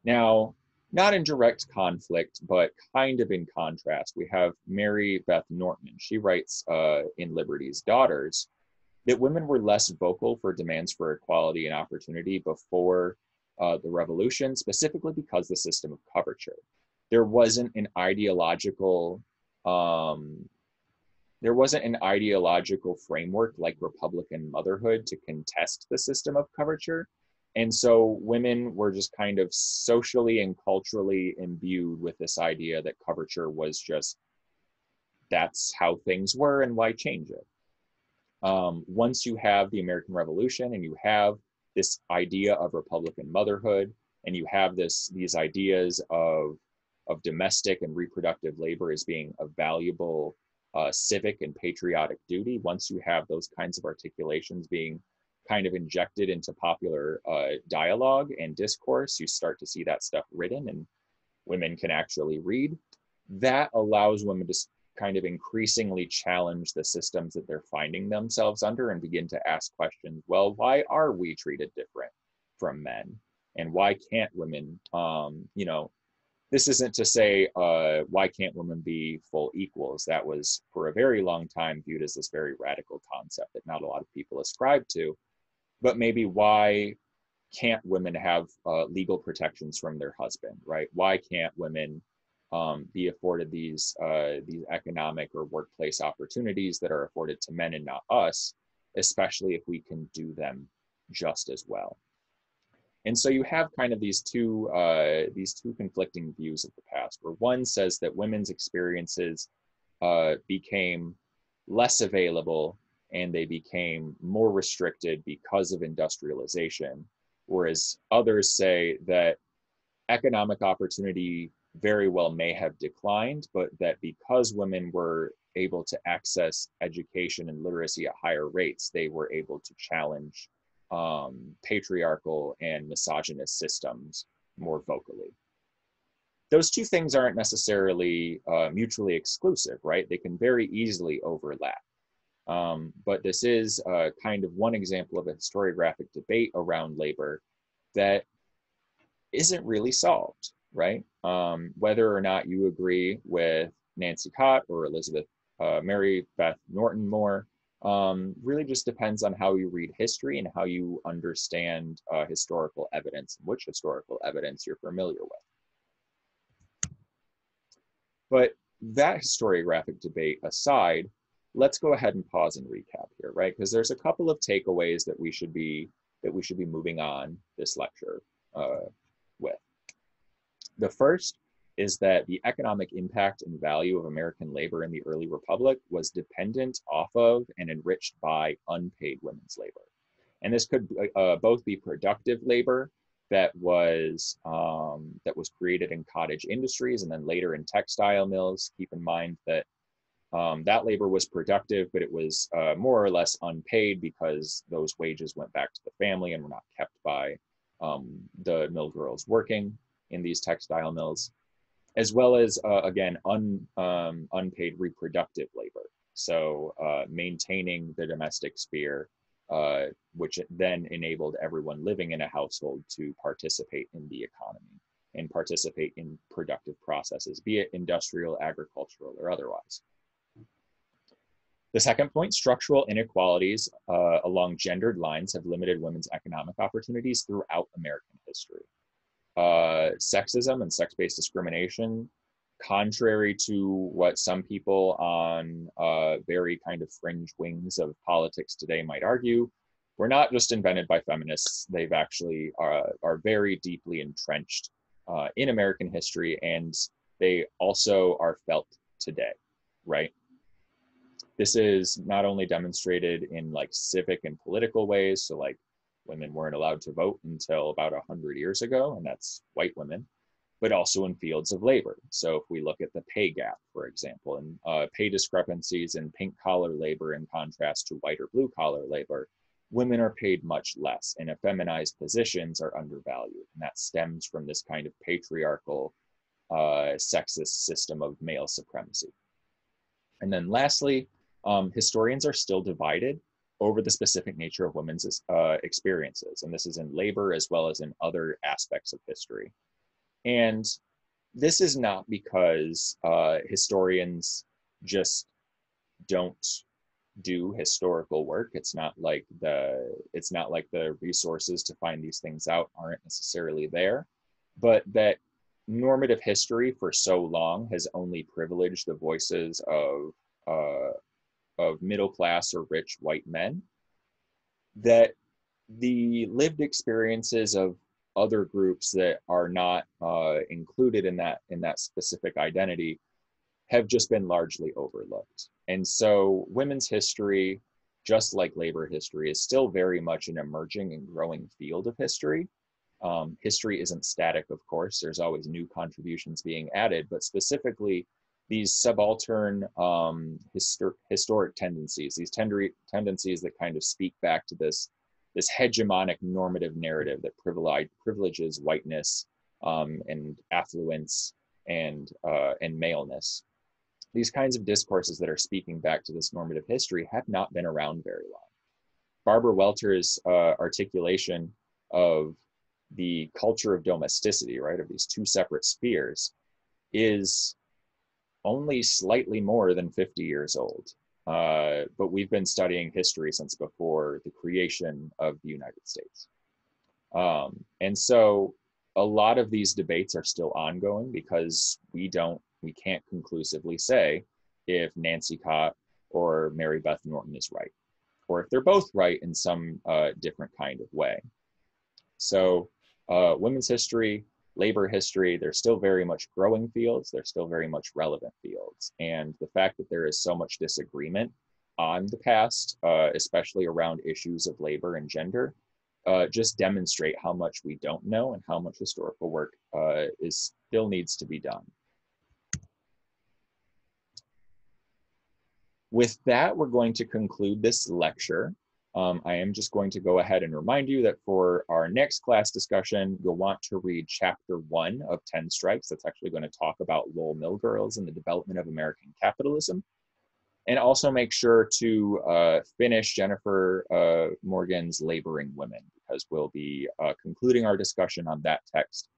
A: Now, not in direct conflict, but kind of in contrast, we have Mary Beth Norton. She writes uh, in Liberty's Daughters that women were less vocal for demands for equality and opportunity before uh, the revolution, specifically because the system of coverture. There wasn't an ideological, um, there wasn't an ideological framework like Republican motherhood to contest the system of coverture. And so women were just kind of socially and culturally imbued with this idea that coverture was just that's how things were and why change it. Um, once you have the American Revolution and you have this idea of Republican motherhood, and you have this these ideas of of domestic and reproductive labor as being a valuable uh, civic and patriotic duty. Once you have those kinds of articulations being kind of injected into popular uh, dialogue and discourse, you start to see that stuff written, and women can actually read. That allows women to kind of increasingly challenge the systems that they're finding themselves under and begin to ask questions well why are we treated different from men? And why can't women um, you know this isn't to say uh, why can't women be full equals. That was for a very long time viewed as this very radical concept that not a lot of people ascribe to. But maybe why can't women have uh, legal protections from their husband right? Why can't women um, be afforded these uh, these economic or workplace opportunities that are afforded to men and not us, especially if we can do them just as well. And so you have kind of these two uh, these two conflicting views of the past, where one says that women's experiences uh, became less available and they became more restricted because of industrialization, whereas others say that economic opportunity very well may have declined, but that because women were able to access education and literacy at higher rates, they were able to challenge um, patriarchal and misogynist systems more vocally. Those two things aren't necessarily uh, mutually exclusive, right? They can very easily overlap. Um, but this is uh, kind of one example of a historiographic debate around labor that isn't really solved right? Um, whether or not you agree with Nancy Cott or Elizabeth uh, Mary Beth Norton more um, really just depends on how you read history and how you understand uh, historical evidence, and which historical evidence you're familiar with. But that historiographic debate aside, let's go ahead and pause and recap here, right? Because there's a couple of takeaways that we should be that we should be moving on this lecture uh. The first is that the economic impact and value of American labor in the early republic was dependent off of and enriched by unpaid women's labor. And this could uh, both be productive labor that was um, that was created in cottage industries and then later in textile mills. Keep in mind that um, that labor was productive, but it was uh, more or less unpaid because those wages went back to the family and were not kept by um, the mill girls working in these textile mills, as well as, uh, again, un, um, unpaid reproductive labor. So uh, maintaining the domestic sphere, uh, which then enabled everyone living in a household to participate in the economy and participate in productive processes, be it industrial, agricultural, or otherwise. The second point, structural inequalities uh, along gendered lines have limited women's economic opportunities throughout American history. Uh, sexism and sex-based discrimination, contrary to what some people on uh, very kind of fringe wings of politics today might argue, were not just invented by feminists. They've actually uh, are very deeply entrenched uh, in American history, and they also are felt today, right? This is not only demonstrated in like civic and political ways, so like women weren't allowed to vote until about 100 years ago, and that's white women, but also in fields of labor. So if we look at the pay gap, for example, and uh, pay discrepancies in pink collar labor in contrast to white or blue collar labor, women are paid much less and effeminized positions are undervalued. And that stems from this kind of patriarchal, uh, sexist system of male supremacy. And then lastly, um, historians are still divided over the specific nature of women's uh, experiences. And this is in labor as well as in other aspects of history. And this is not because uh, historians just don't do historical work. It's not like the it's not like the resources to find these things out aren't necessarily there, but that normative history for so long has only privileged the voices of uh, of middle class or rich white men that the lived experiences of other groups that are not uh, included in that in that specific identity have just been largely overlooked. And so women's history just like labor history is still very much an emerging and growing field of history. Um, history isn't static of course. There's always new contributions being added but specifically these subaltern um, histor- historic tendencies, these tendencies that kind of speak back to this this hegemonic normative narrative that privilege, privileges whiteness um, and affluence and uh, and maleness. These kinds of discourses that are speaking back to this normative history have not been around very long. Barbara Welter's uh, articulation of the culture of domesticity, right, of these two separate spheres, is only slightly more than 50 years old. Uh, but we've been studying history since before the creation of the United States. Um, and so a lot of these debates are still ongoing because we don't, we can't conclusively say if Nancy Cott or Mary Beth Norton is right, or if they're both right in some uh, different kind of way. So uh, women's history labor history, they're still very much growing fields, they're still very much relevant fields. And the fact that there is so much disagreement on the past, uh, especially around issues of labor and gender, uh, just demonstrate how much we don't know and how much historical work uh, is still needs to be done. With that, we're going to conclude this lecture. Um, I am just going to go ahead and remind you that for our next class discussion, you'll want to read chapter one of 10 Strikes. That's actually going to talk about Lowell Mill Girls and the development of American capitalism. And also make sure to uh, finish Jennifer uh, Morgan's Laboring Women, because we'll be uh, concluding our discussion on that text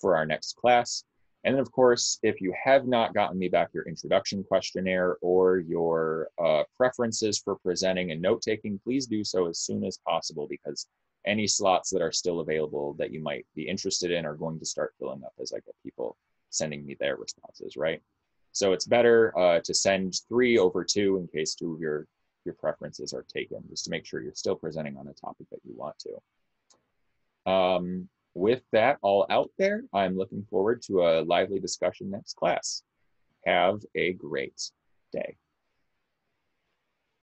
A: for our next class. And then, of course, if you have not gotten me back your introduction questionnaire or your uh, preferences for presenting and note taking, please do so as soon as possible because any slots that are still available that you might be interested in are going to start filling up as I get people sending me their responses, right? So it's better uh, to send three over two in case two of your, your preferences are taken, just to make sure you're still presenting on a topic that you want to. Um, with that all out there, I'm looking forward to a lively discussion next class. Have a great day.